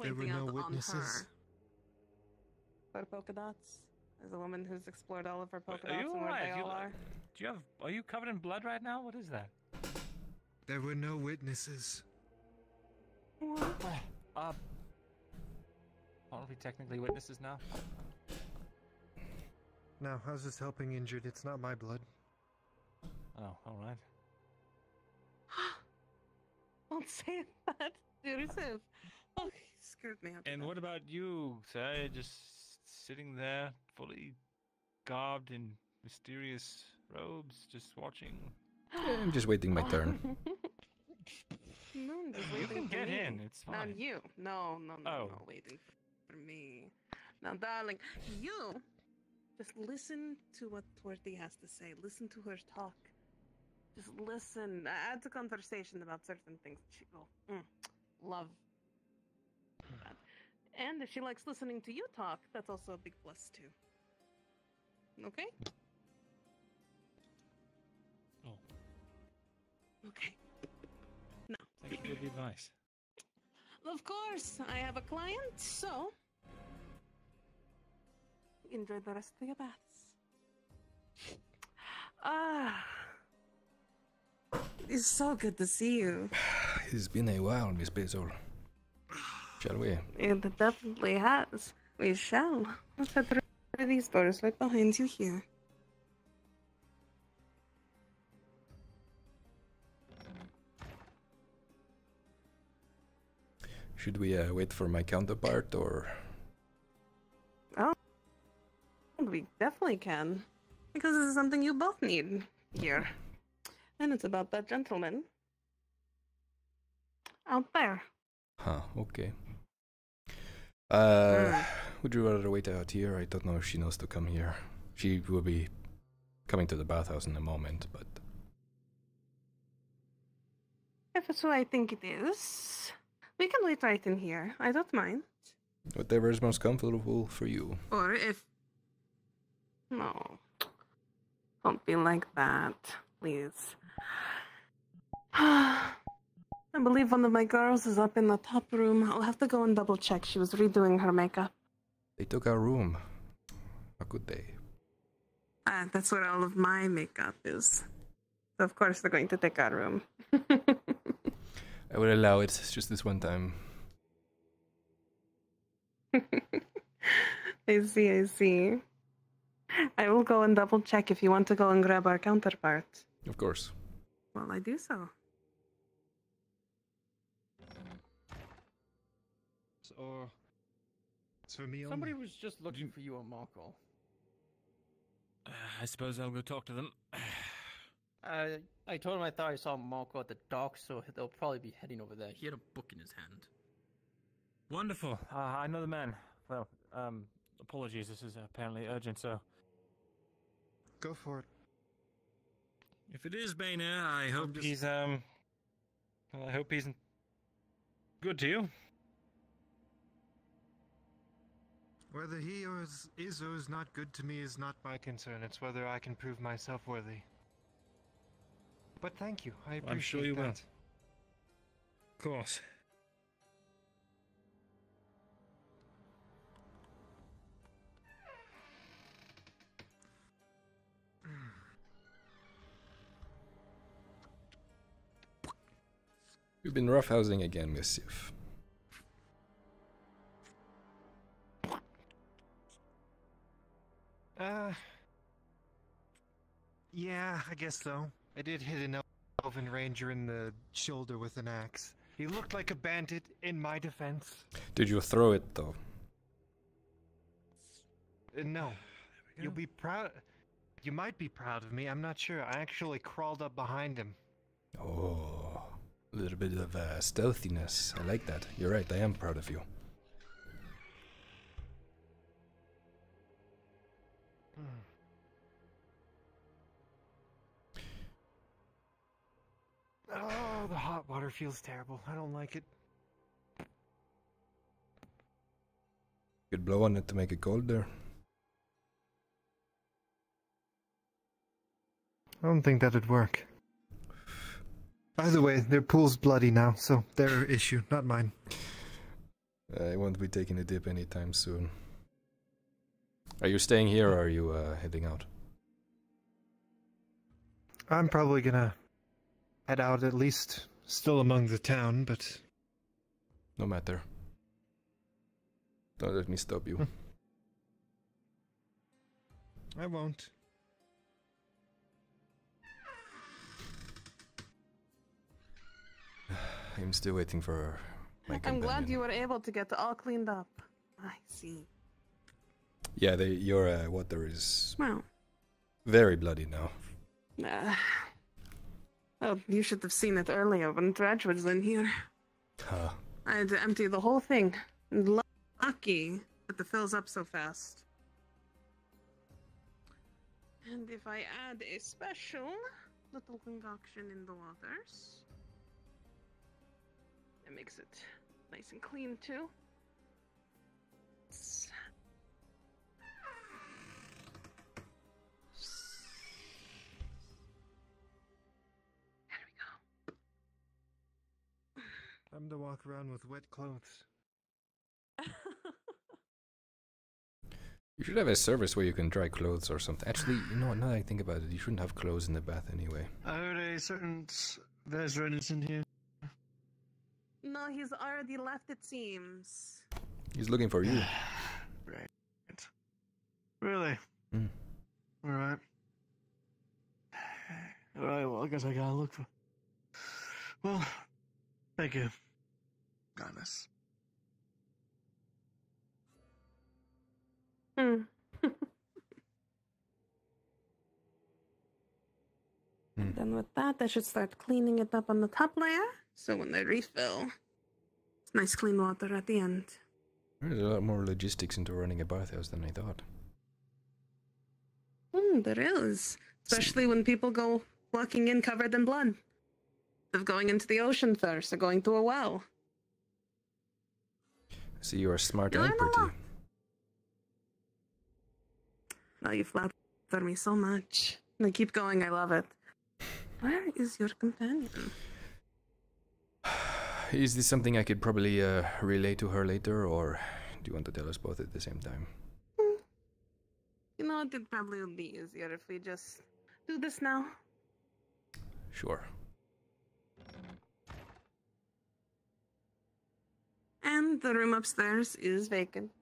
There were pointing no out witnesses. on her. For polka dots, as a woman who's explored all of her polka Are dots you and where alright? they You all look- are. Do you have? Are you covered in blood right now? What is that? There were no witnesses. Uh, aren't we technically witnesses now? Now, how's this helping injured? It's not my blood. Oh, all right. [GASPS] Don't say that to yourself. Oh, you screwed me up. And what about you, sir? Just sitting there, fully garbed in mysterious robes, just watching. I'm just waiting my turn. [LAUGHS] No, You can for get in, it's fine. Not you. No, no, no, Oh. no. Waiting for me. Now, darling, you just listen to what Torty has to say. Listen to her talk. Just listen. Add to conversation about certain things. She go, mm, love. And if she likes listening to you talk, that's also a big plus too. Okay? Oh. Okay. No. Thank you for the advice. Of course, I have a client, so enjoy the rest of your baths. [SIGHS] Ah, it's so good to see you. [SIGHS] It's been a while, Miss Basil. Shall we? It definitely has. We shall. Let's head through these doors right behind you here. Should we uh, wait for my counterpart or? Oh, we definitely can. Because this is something you both need here. And it's about that gentleman out there. Huh. Okay. Uh, would you rather wait out here? I don't know if she knows to come here. She will be coming to the bathhouse in a moment, but If it's what I think it is, we can wait right in here. I don't mind. whatever is most comfortable for you. Or if. No. Don't be like that, please. [SIGHS] I believe one of my girls is up in the top room. I'll have to go and double check. She was redoing her makeup. They took our room. How could they? Ah, that's where all of my makeup is. So of course they're going to take our room. [LAUGHS] I will allow it. It's just this one time. [LAUGHS] I see, I see. I will go and double check if you want to go and grab our counterpart. Of course. Well, I do so. Or It's for me somebody was just looking for you on Markle. Uh, I suppose I'll go talk to them. [SIGHS] I I told him I thought I saw Marco at the dock, so they'll probably be heading over there. He had a book in his hand. Wonderful. Uh, I know the man. Well, um, apologies. This is apparently urgent, so. Go for it. If it is Bainer, I hope he's um. Well, I hope he's good to you. Whether he or is, is or is not good to me is not my concern. It's whether I can prove myself worthy. But thank you. I appreciate I'm sure you that. will. Of course. You've been roughhousing again, Mischief. Uh. Yeah, I guess so. I did hit an elven ranger in the shoulder with an axe. He looked like a bandit in my defense. Did you throw it though? Uh, no. You'll be proud. You might be proud of me. I'm not sure. I actually crawled up behind him. Oh, a little bit of uh, stealthiness. I like that. You're right. I am proud of you. Oh, the hot water feels terrible. I don't like it. Could blow on it to make it colder. I don't think that'd work. By the way, their pool's bloody now, so their issue, not mine. I won't be taking a dip anytime soon. Are you staying here or are you uh, heading out? I'm probably gonna head out at least still among the town, but No matter. Don't let me stop you. [LAUGHS] I won't. [SIGHS] I'm still waiting for my I'm glad you were able to get all cleaned up. I see. Yeah, they, your uh, water is Well, very bloody now. [SIGHS] uh, well, you should have seen it earlier when Dredge was in here. Huh. I had to empty the whole thing. Lucky that it fills up so fast. And if I add a special little concoction in the waters, it makes it nice and clean too. Time to walk around with wet clothes. [LAUGHS] You should have a service where you can dry clothes or something. Actually, you know what? Now that I think about it, you shouldn't have clothes in the bath anyway. I heard a certain s- Vezran is in here. No, he's already left, it seems. He's looking for you. [SIGHS] Right. Really? Hmm. Alright. Alright, well, I guess I gotta look for. Well, thank you. Goddess. Hmm. Then with that, I should start cleaning it up on the top layer. So when they refill, it's nice clean water at the end. There's a lot more logistics into running a bathhouse than I thought. Hmm, there is. Especially when people go walking in covered in blood. Of going into the ocean first or going to a well. See, you are smart You and pretty. Oh, you flatter me so much. And I keep going, I love it. Where is your companion? [SIGHS] Is this something I could probably uh, relay to her later, or do you want to tell us both at the same time? You know, it probably would be easier if we just do this now. Sure. And the room upstairs is vacant.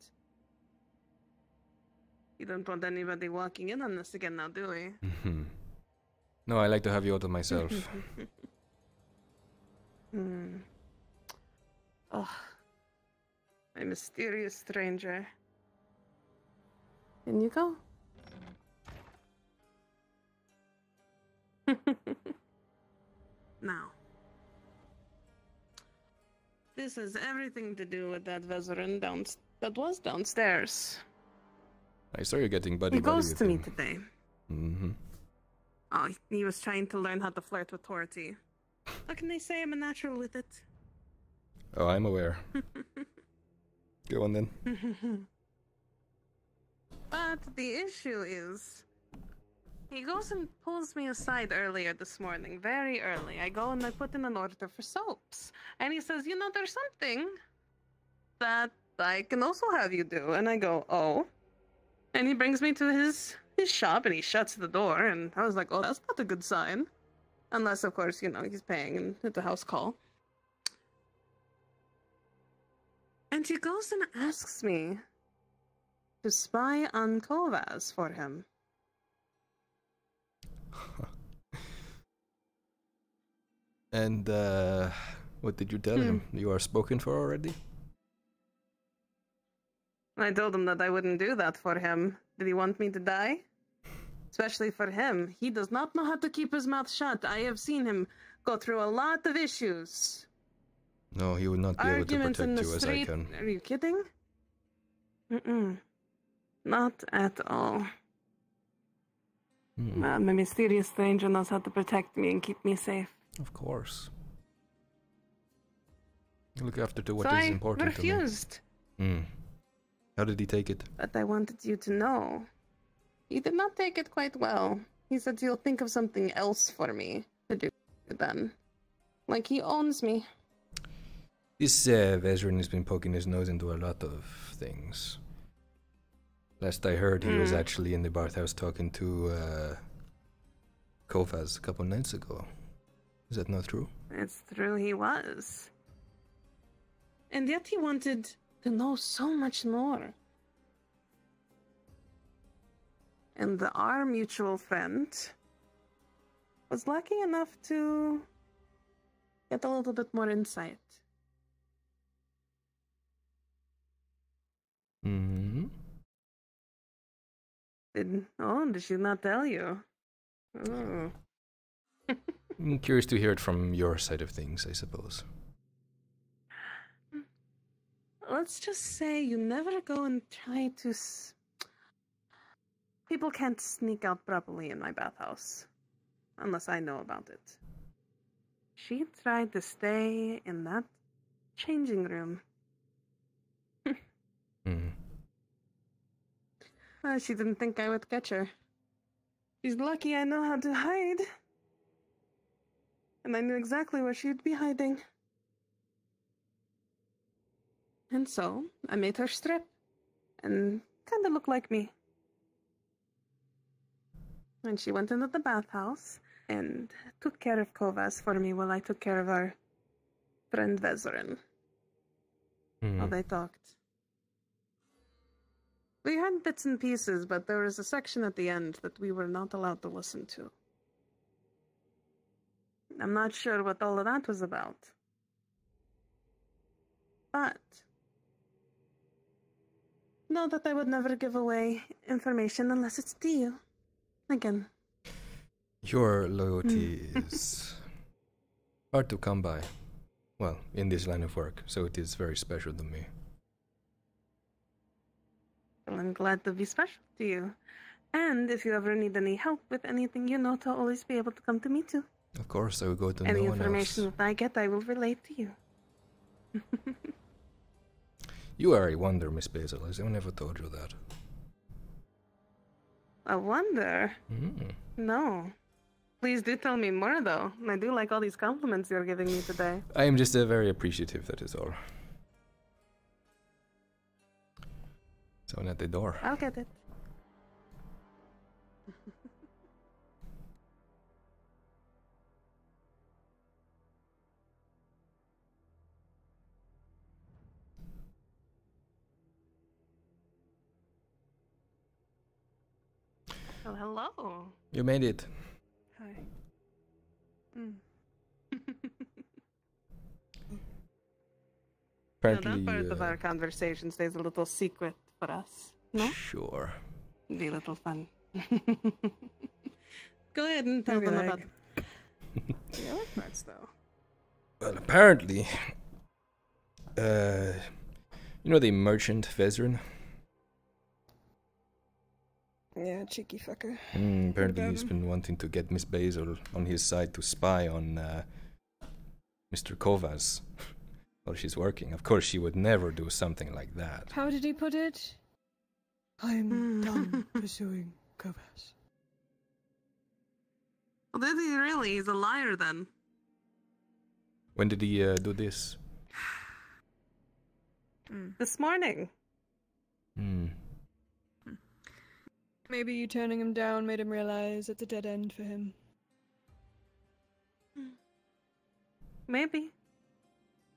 You don't want anybody walking in on this again now, do we? Mhm. no, I like to have you all to myself. [LAUGHS] hmm. Oh, a mysterious stranger. In you go. [LAUGHS] now, this has everything to do with that Vezerin down that was downstairs. I saw you getting buddy he goes to me him. today. Mm-hmm. Oh, he- he was trying to learn how to flirt with Torty. How can they say I'm a natural with it? Oh, I'm aware. [LAUGHS] Go on then. [LAUGHS] but the issue is, he goes and pulls me aside earlier this morning, very early. I go and I put in an order for soaps. And he says, You know, there's something that I can also have you do. And I go, Oh. And he brings me to his his shop and he shuts the door. And I was like, Oh, that's not a good sign. Unless, of course, you know, he's paying and it's a house call. And he goes and asks me to spy on Kovas for him. [LAUGHS] And uh, what did you tell Hmm. him? You are spoken for already? I told him that I wouldn't do that for him. Did he want me to die? Especially for him. He does not know how to keep his mouth shut. I have seen him go through a lot of issues. No, he would not be able to Arguments protect you as I can. Are you kidding? Mm-mm. Not at all. Hmm, Uh, my mysterious stranger knows how to protect me and keep me safe. Of course. Look after to what so is I important refused. to me. Hmm. How did he take it? But I wanted you to know. He did not take it quite well. He said he'll think of something else for me to do then. Like he owns me. This uh, Vezrin has been poking his nose into a lot of things. Last I heard, he was Hmm. actually in the bathhouse talking to uh, Kofaz a couple nights ago. Is that not true? It's true he was. And yet he wanted to know so much more. And the, our mutual friend was lucky enough to get a little bit more insight. hmm Did, oh, did she not tell you? Oh. I'm curious to hear it from your side of things, I suppose. Let's just say you never go and try to. S- People can't sneak out properly in my bathhouse. Unless I know about it. She tried to stay in that changing room. Hmm. Uh, she didn't think I would catch her. She's lucky I know how to hide. And I knew exactly where she'd be hiding. And so, I made her strip. And kinda look like me. And she went into the bathhouse and took care of Kovas for me while I took care of our friend Vezerin. Hmm. While they talked. We had bits and pieces, but there was a section at the end that we were not allowed to listen to. I'm not sure what all of that was about. But know that I would never give away information unless it's to you. Again. Your hmm. loyalty is [LAUGHS] hard to come by. Well, in this line of work, so it is very special to me. Well, I'm glad to be special to you. And if you ever need any help with anything, you know to always be able to come to me too. Of course, I will go to Any no one information that I get, I will relate to you. [LAUGHS] You are a wonder, Miss Basil. I never told you that. A wonder? Mm. No. Please do tell me more, though. I do like all these compliments you're giving me today. I am just uh, very appreciative, that is all. Someone at the door. I'll get it. Oh, hello. You made it. Hi. Mm. No, that part of uh, our conversation stays a little secret for us. No? Sure. Be a little fun. [LAUGHS] Go ahead and tell them like- about [LAUGHS] The other parts, though. Well, apparently, uh, you know the merchant Vezran? Yeah, cheeky fucker. Mm, apparently, about he's him? been wanting to get Miss Basil on his side to spy on uh, Mr. Kovas while she's working. Of course, she would never do something like that. How did he put it? I'm [LAUGHS] done pursuing Kovas. Well, then he really? is a liar then. When did he uh, do this? This morning. Hmm. Maybe you turning him down made him realize it's a dead end for him. Maybe.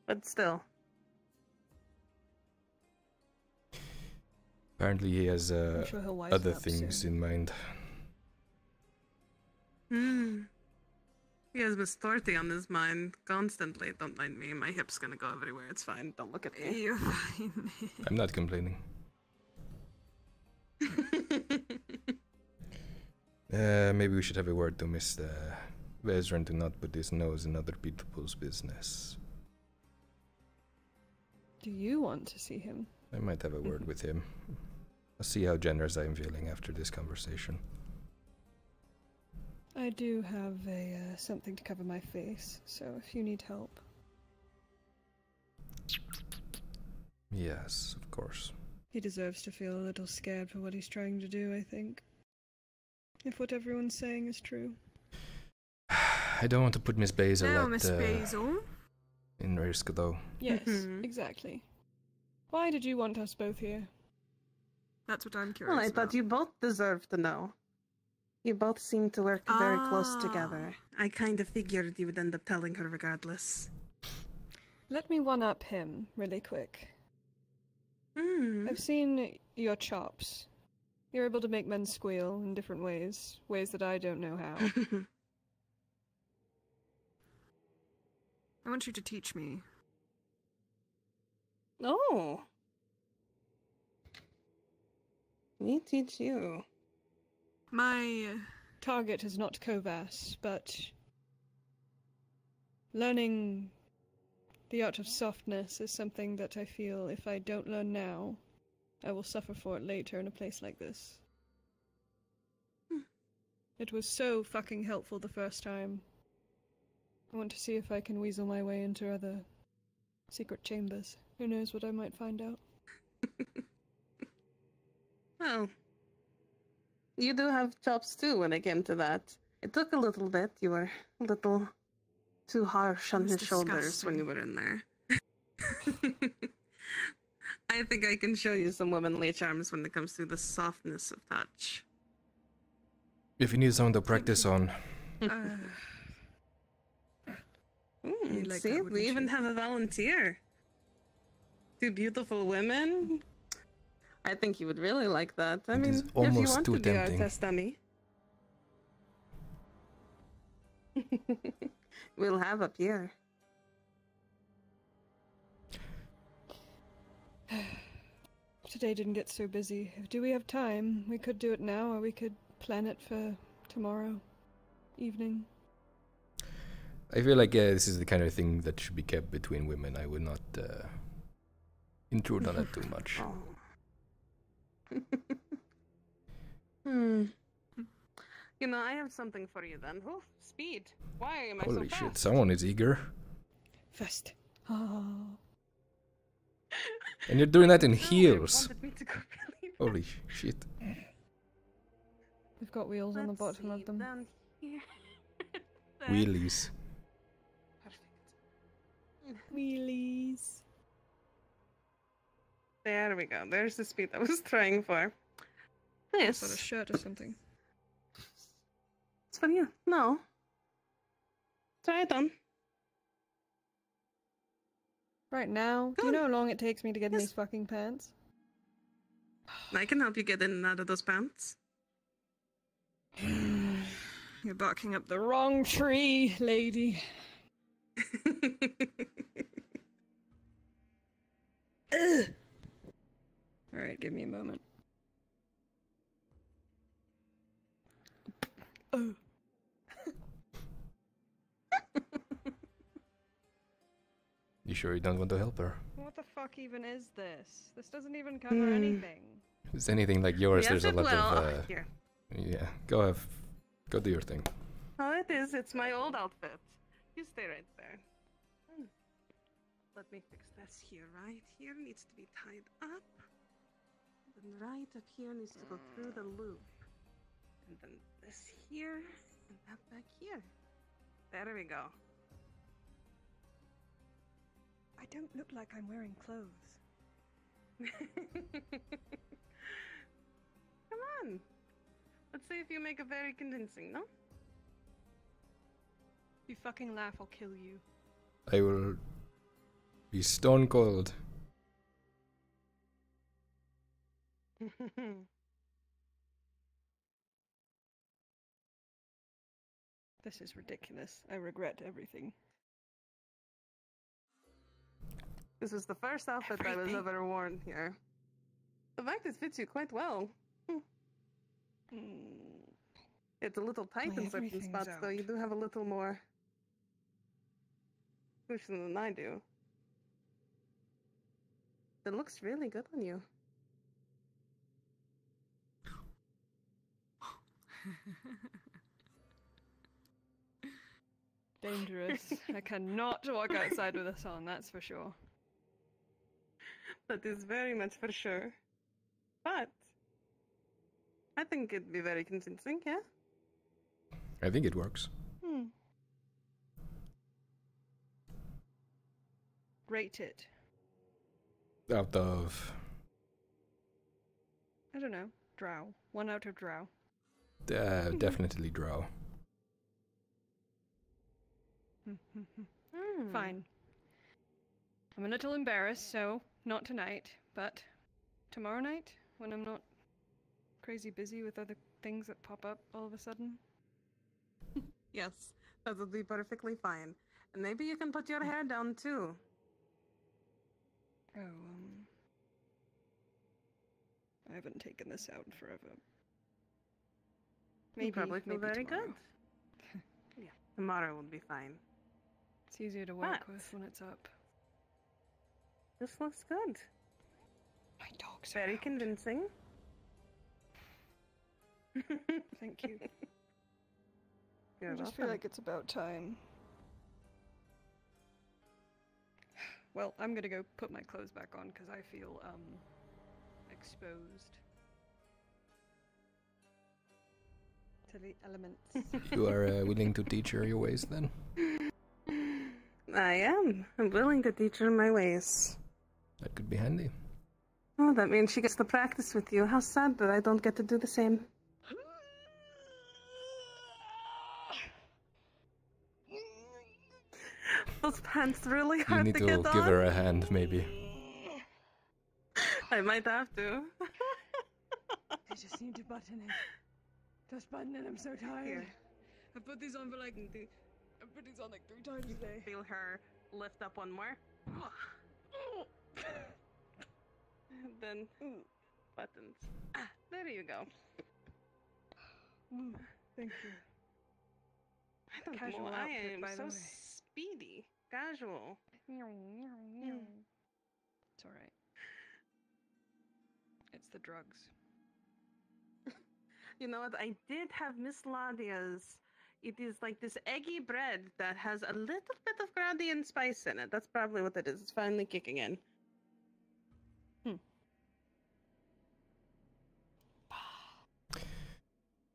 But still. Apparently, he has uh, sure other things soon. in mind. Hmm. He has Miss Dorothy on his mind constantly. Don't mind me. My hip's gonna go everywhere. It's fine. Don't look at me. You're [LAUGHS] fine. I'm not complaining. [LAUGHS] uh, maybe we should have a word to Miss uh, Vezran to not put his nose in other people's business. Do you want to see him? I might have a word with him. I'll see how generous I'm feeling after this conversation. I do have a uh, something to cover my face, so if you need help, Yes, of course. he deserves to feel a little scared for what he's trying to do. I think. If what everyone's saying is true. [SIGHS] I don't want to put Miss Basil Now, at, Miss uh, Basil. In risk, though. Yes, Mhm. exactly. Why did you want us both here? That's what I'm curious Well, I about. thought you both deserved to know. You both seem to work very close Ah. together. I kind of figured you would end up telling her regardless. Let me one up him really quick. Hmm. I've seen your chops. You're able to make men squeal in different ways, ways that I don't know how. [LAUGHS] I want you to teach me. Oh. Me teach you. My uh, target is not Kovas, but learning the art of softness is something that I feel if I don't learn now, I will suffer for it later in a place like this. It was so fucking helpful the first time. I want to see if I can weasel my way into other secret chambers. Who knows what I might find out. [LAUGHS] Well, you do have chops too when it came to that. It took a little bit. You were a little too harsh on It was his shoulders when you were in there. [LAUGHS] I think I can show you some womanly charms when it comes to the softness of touch. If you need someone to practice on, [LAUGHS] uh, Mm, like see, that, we wouldn't even you? have a volunteer. Two beautiful women. I think you would really like that. I It mean, is if you want too to be our test dummy. [LAUGHS] we'll have a peer. [SIGHS] Today didn't get so busy. Do we have time? We could do it now, or we could plan it for tomorrow evening. I feel like uh, this is the kind of thing that should be kept between women. I would not uh, intrude on it too much. [LAUGHS] [LAUGHS] Hmm. You know, I have something for you then. Oh, speed. Why am I Holy so shit, someone is eager. Fast. Oh. And you're doing that in heels. wanted me to go [LAUGHS] really Holy shit. We've got wheels on the Let's bottom of them. down here. Wheelies. Wheelies. There we go. There's the speed I was [LAUGHS] trying for. Yes. Got a shirt or something. It's funny. you. No. Try it on. Right now, do you know how long it takes me to get in these fucking pants? I can help you get in and out of those pants. [SIGHS] You're barking up the wrong tree, lady. [LAUGHS] Ugh. All right, give me a moment. Oh. you sure you don't want to help her? What the fuck even is this? This doesn't even cover mm. anything. If it's anything like yours, yes, there's a lot will. of. Uh, Here. Yeah, go have, go do your thing. Oh, it is. It's my old outfit. You stay right there. Let me fix this here. Right here needs to be tied up. Then right up here needs to go through the loop. And then this here and that back here. There we go. I don't look like I'm wearing clothes. [LAUGHS] Come on. Let's see if you make a very convincing, no? You fucking laugh, I'll kill you. I will be stone cold. [LAUGHS] This is ridiculous. I regret everything. This is the first outfit I was ever worn here. The fact it fits you quite well. Hmm. It's a little tight My in certain everything's spots, though. You do have a little more cushion than I do. It looks really good on you. [LAUGHS] Dangerous. I cannot walk outside with this on, that's for sure. That is very much for sure. But I think it'd be very convincing, yeah? I think it works. Hmm. Rate it. Out of I don't know. Drow. One out of drow. uh, definitely drow. [LAUGHS] Fine. I'm a little embarrassed, so not tonight, but tomorrow night when I'm not crazy busy with other things that pop up all of a sudden. [LAUGHS] Yes, that would be perfectly fine. And maybe you can put your hair down too. Oh, um. I haven't taken this out in forever. Maybe, you probably feel maybe very tomorrow. good. [LAUGHS] yeah, tomorrow will be fine. It's easier to work But- with when it's up. This looks good. My dog's very convincing. Thank you. [LAUGHS] You're I just feel like it's about time. Well, I'm gonna go put my clothes back on because I feel um exposed to the elements. You are uh, willing to teach her your ways then? I am. I'm willing to teach her my ways. That could be handy. Oh, that means she gets to practice with you. How sad that I don't get to do the same. Those pants really You need to, to give on. her a hand, maybe. I might have to. [LAUGHS] I just need to button it. Just button it. I'm so tired. Here. I put these on for like I put these on like three times a day. Feel her lift up one more. And [LAUGHS] then buttons. Ah, there you go. Mm, thank you. I don't Casual know. outfit, I am by the so way. speedy. Casual. It's alright. It's the drugs. [LAUGHS] You know what? I did have Miss Ladia's. It is like this eggy bread that has a little bit of gradient spice in it. That's probably what it is. It's finally kicking in. Hmm.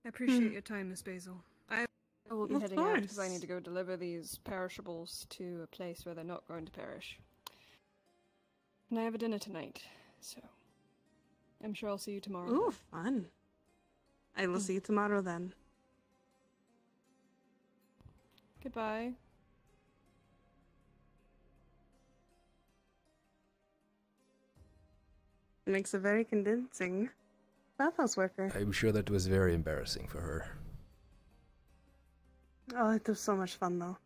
I appreciate your time, Miss Basil. I I will be Of heading out because I need to go deliver these perishables to a place where they're not going to perish. And I have a dinner tonight, so I'm sure I'll see you tomorrow. Ooh, fun. I will mm. see you tomorrow then. Goodbye. Makes a very convincing bathhouse worker. I'm sure that was very embarrassing for her. Oh, it was so much fun though.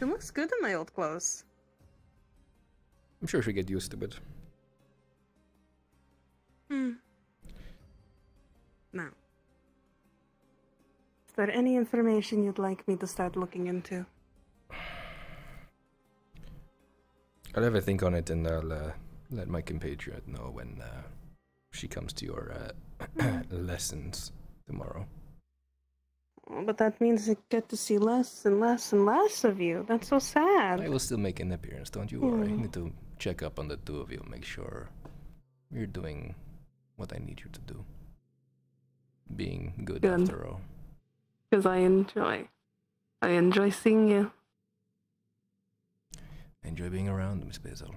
It looks good in my old clothes. I'm sure she'll get used to it. Hmm. Now, is there any information you'd like me to start looking into? I'll have a think on it and I'll uh, let my compatriot know when uh, she comes to your uh, [CLEARS THROAT] lessons tomorrow. But that means I get to see less and less and less of you. That's so sad. I will still make an appearance, don't you worry. I Mm. need to check up on the two of you, make sure you're doing what I need you to do. Being good, Good. after all. Because I enjoy. I enjoy seeing you. I enjoy being around, Miss Basil.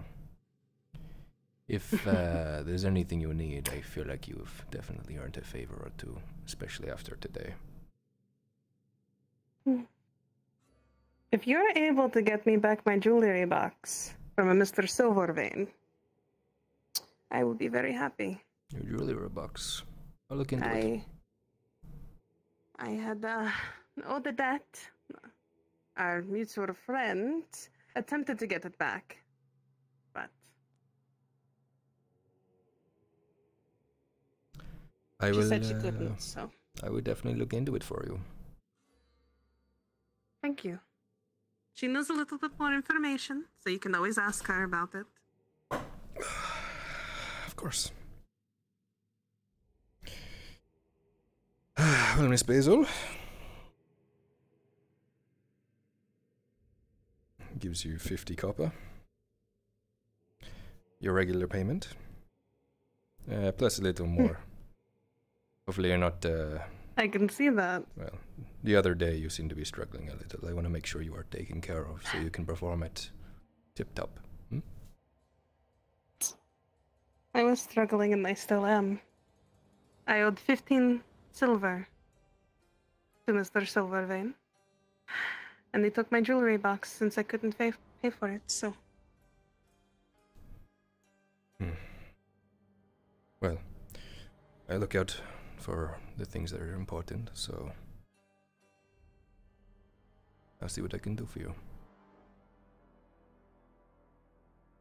If [LAUGHS] uh, there's anything you need, I feel like you've definitely earned a favor or two, especially after today. [SIGHS] If you're able to get me back my jewelry box from a Mr. Silvervein, I would be very happy. Your jewelry box. I'll look into it. I I had uh, owed a debt. Our mutual friend attempted to get it back, but I she will. said she uh, couldn't. So I will definitely look into it for you. Thank you. She knows a little bit more information, so you can always ask her about it. [SIGHS] Of course. [SIGHS] well, Miss Basil. Gives you 50 copper. Your regular payment. Uh, plus a little more. Hopefully, you're not. Uh, I can see that. well, the other day you seem to be struggling a little. I want to make sure you are taken care of so you can perform it tip top. Hmm? I was struggling and I still am. I owed 15 silver to Mr. Silvervein. And they took my jewelry box since I couldn't pay, pay for it, so. Well, I look out for the things that are important, so I'll see what I can do for you.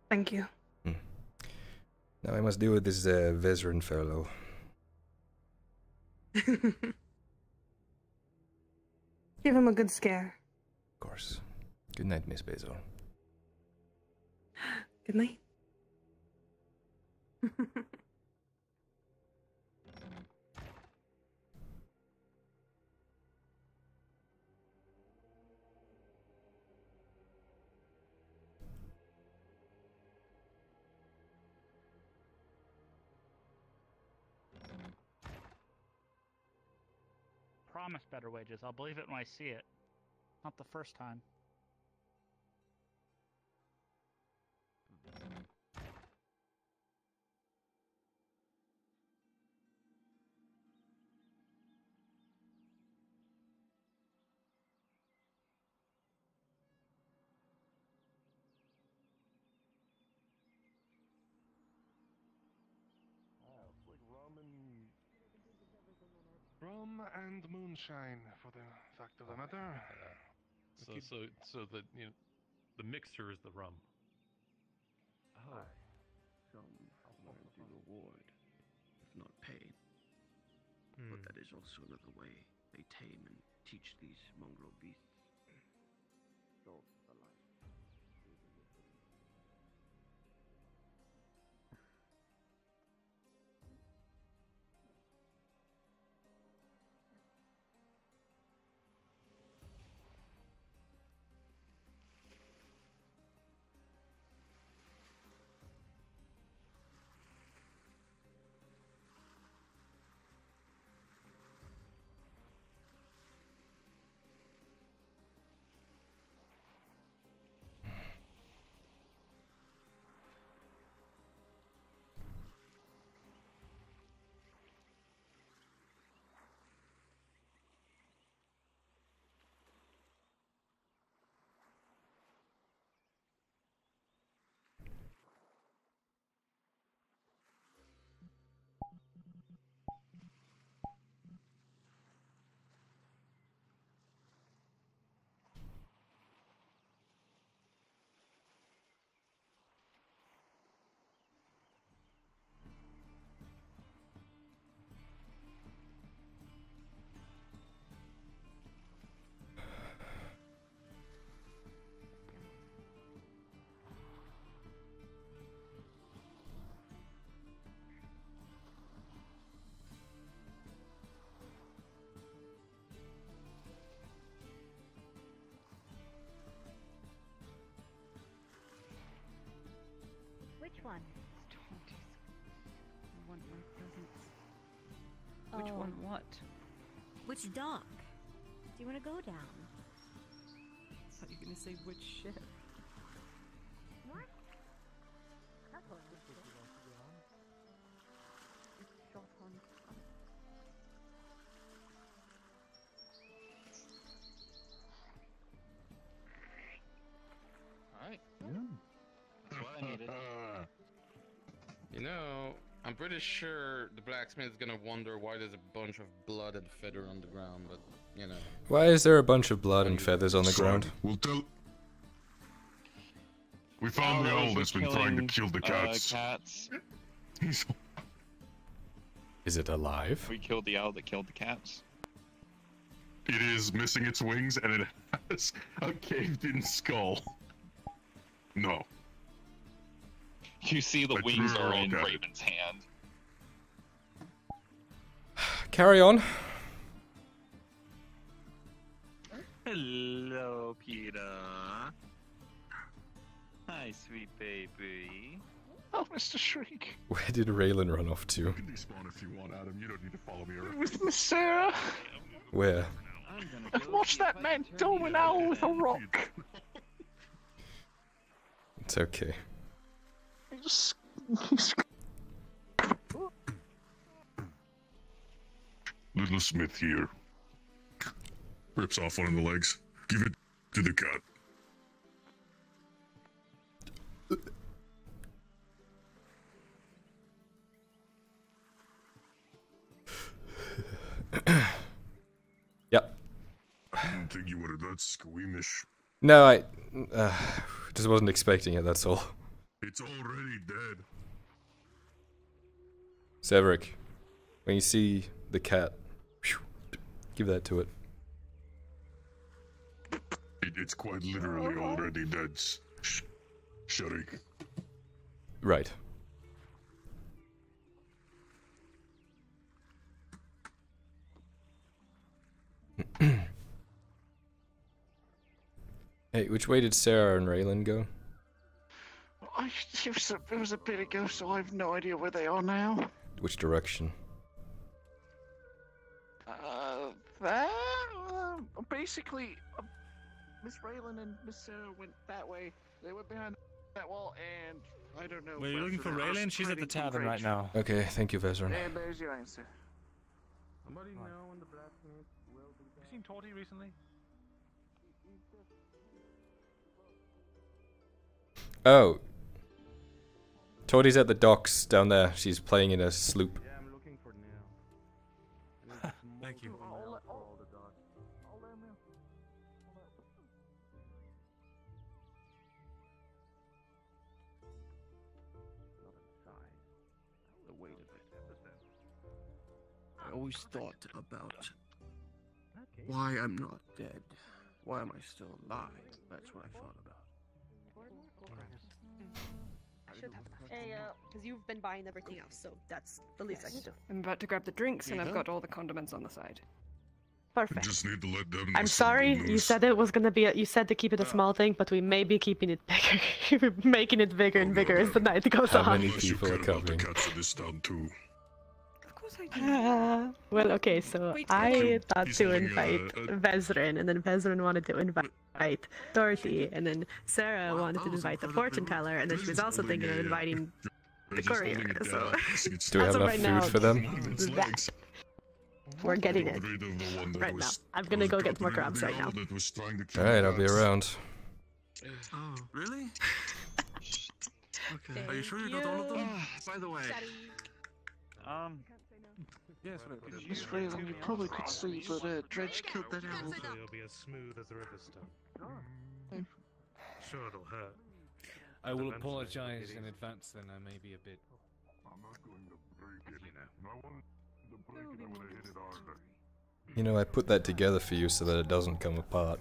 Thank you. Now I must deal with this uh, Vezran fellow. [LAUGHS] Give him a good scare. Of course. Good night, Miss Basil. [GASPS] Good night. [LAUGHS] Promise better wages. I'll believe it when I see it. Not the first time. Rum and moonshine, for the fact of the matter. So, so, so the you know, the mixture is the rum. Oh. Some learn to reward, if not pay. But hmm. that is also another way they tame and teach these mongrel beasts. One? I want my presents. Which Oh. one what? Which dock? Do you want to go down? I thought you were gonna say which ship. Pretty sure the blacksmith's gonna wonder why there's a bunch of blood and feather on the ground, but you know. Why is there a bunch of blood and feathers on the Son, ground? We'll tell. We found the oh, owl that's been trying to kill the uh, cats. cats. He's Is it alive? We killed the owl that killed the cats. It is missing its wings and it has a caved-in skull. No. You see the Like, wings we're in dead. Raven's hand. Carry on. Hello, Peter. Hi, sweet baby. Oh, Mr. Shriek. Where did Raylene run off to? You can despawn if you want, Adam. You don't need to follow me around. With Miss Sarah. Where? i Watch that man dome an owl with a rock. It's okay. [LAUGHS] Little Smith here. Rips off one of the legs. Give it to the cat. [COUGHS] Yep. I didn't think you were that squeamish. No, I uh, just wasn't expecting it. That's all. It's already dead. Severick, when you see the cat, give that to it. It, it's quite literally already dead. S- Sh- Sharik. Right. [CLEARS THROAT] hey, which way did Sarah and Raylene go? I, it, was a, it was a bit ago, so I have no idea where they are now. Which direction? Uh, that, uh, basically, uh, Miss Raylene and Miss Sarah went that way. They went behind that wall, and I don't know. Were you looking for Vezran. I was Raylene? She's at the hiding from tavern right now. Okay, thank you, Vezran. And there's your answer. Somebody know when the blacksmith will be back? You seen Torty recently? Oh. Toadie's at the docks down there. She's playing in a sloop. Always thought about why I'm not dead. Why am I still alive? That's what I thought about. Hey, uh, because you've been buying everything else, so that's the least I can do. I'm about to grab the drinks, and I've Mhm. got all the condiments on the side. Perfect. Just need to let them. I'm sorry, you said it was gonna be. A, you said to keep it a small thing, but we may be keeping it bigger, [LAUGHS] making it bigger and bigger as the night goes How on. many people are covering? Cats in this town too. Ah, [LAUGHS] well, okay, so I thought He's to invite uh, a- Vezran, and then Vezran wanted to invite Dorothy, and then Sarah wanted to invite the fortune teller, and then she was also thinking of inviting the courier. So, [LAUGHS] Do we have enough right food now, for them? [LAUGHS] That. We're getting it Rid of the one that right now. I'm gonna go get more got rid of crabs right now. owl that was trying to kill Alright, I'll be around. Oh, really? okay. Are you sure you got all of them? By the way, Um. Yes, Miss Raylene, you probably could see, but uh, Dredge killed that owl. It'll be as smooth as the river stone. Sure, it'll hurt. I will apologize in advance. Then I may be a bit. I'm not going to break it. I want to break it. I'm gonna hit it harder. You know, I put that together for you so that it doesn't come apart.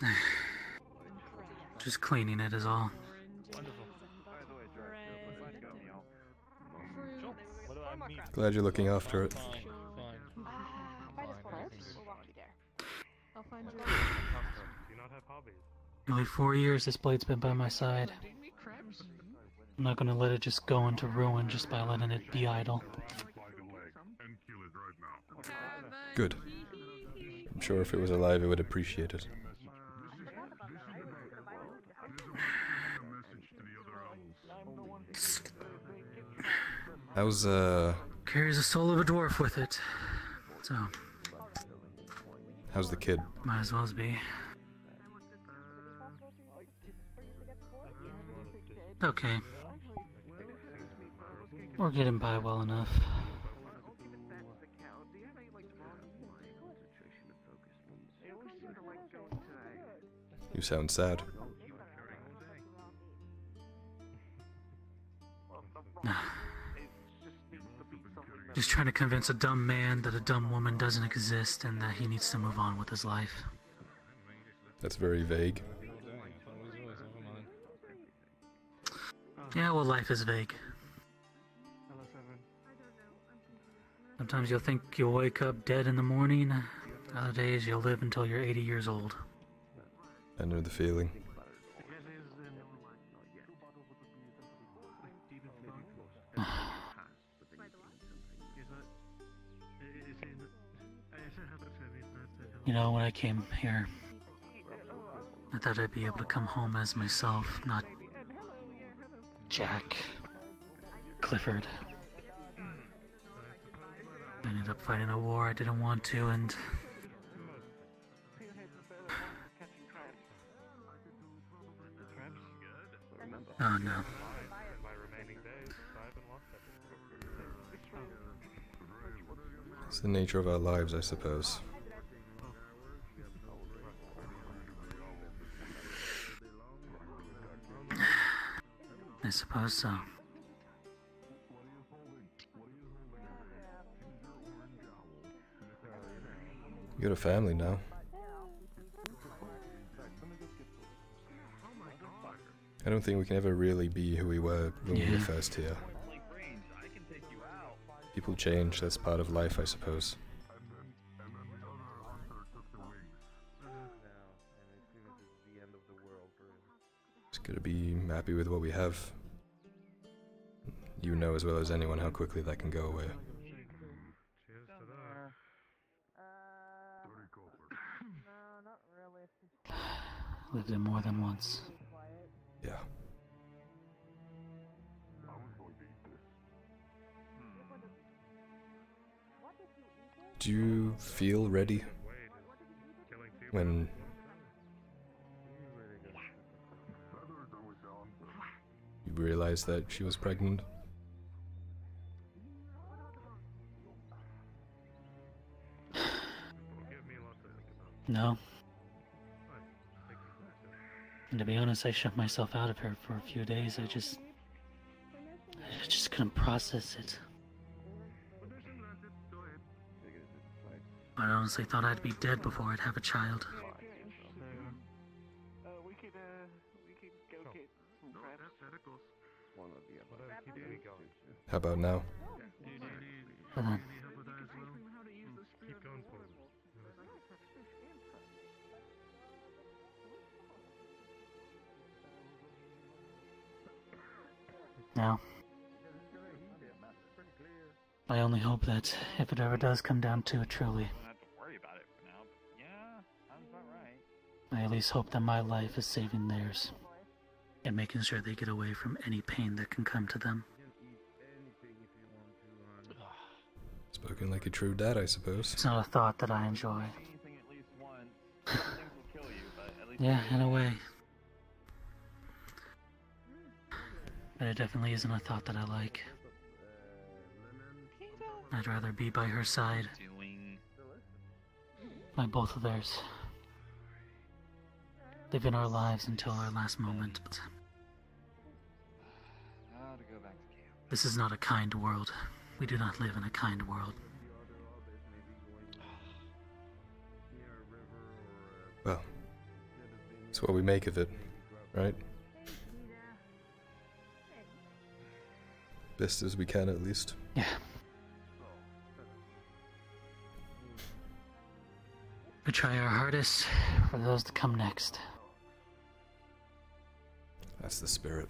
[LAUGHS] Just cleaning it is all. Glad you're looking after it. I'll find you. Do you not have? Nearly four years this blade's been by my side. I'm not gonna let it just go into ruin just by letting it be idle. Good. I'm sure if it was alive, it would appreciate it. How's, uh, Carries the soul of a dwarf with it. So, how's the kid? might as well be. Okay. We're getting by well enough. You sound sad. Just trying to convince a dumb man that a dumb woman doesn't exist and that he needs to move on with his life. That's very vague. Yeah, well, life is vague. Sometimes you'll think you'll wake up dead in the morning. Other days you'll live until you're 80 years old. I know the feeling. [SIGHS] [SIGHS] [SIGHS] You know, when I came here, I thought I'd be able to come home as myself, not Jack, Clifford. I ended up fighting a war I didn't want to, and oh no. It's the nature of our lives, I suppose. I suppose so. You got a family now. I don't think we can ever really be who we were when we were first here. People change, that's part of life, I suppose. Gotta be happy with what we have. You know as well as anyone how quickly that can go away. Lived it more than once. Yeah. Do you feel ready when you realized that she was pregnant? [SIGHS] No. And to be honest, I shut myself out of her for a few days. I just. I just couldn't process it. I honestly thought I'd be dead before I'd have a child. How about now? But then, now. I only hope that if it ever does come down to it truly, Not to worry about it for now, but yeah, sounds about right. I at least hope that my life is saving theirs. And making sure they get away from any pain that can come to them. Spoken like a true dad, I suppose. It's not a thought that I enjoy. [LAUGHS] yeah, in a way. But it definitely isn't a thought that I like. I'd rather be by her side. By both of theirs. Live in our lives until our last moment, but Now to go back to camp. this is not a kind world. We do not live in a kind world. Well, it's what we make of it, right? Best as we can, at least. Yeah. We try our hardest for those to come next. That's the spirit.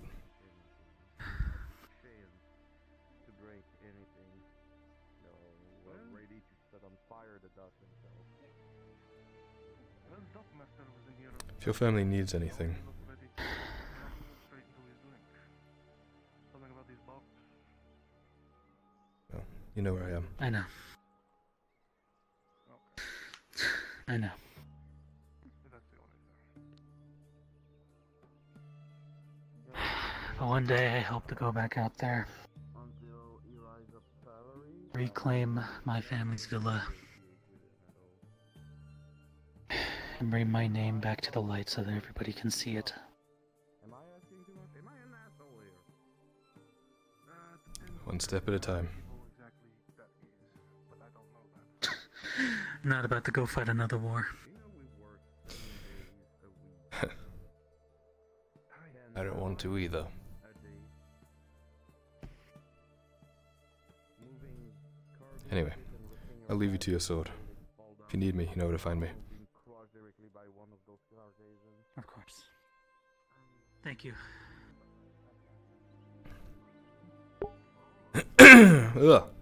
If your family needs anything, well, you know where I am. I know. I know. But one day I hope to go back out there, reclaim my family's villa, and bring my name back to the light so that everybody can see it. Am I asking too much? Am I an asshole here? One step at a time. [LAUGHS] Not about to go fight another war. [LAUGHS] I don't want to either. Anyway, I'll leave you to your sword. If you need me, you know where to find me. Crushed directly by one of those Caucasians. Of course. Thank you. [CLEARS THROAT] Ugh.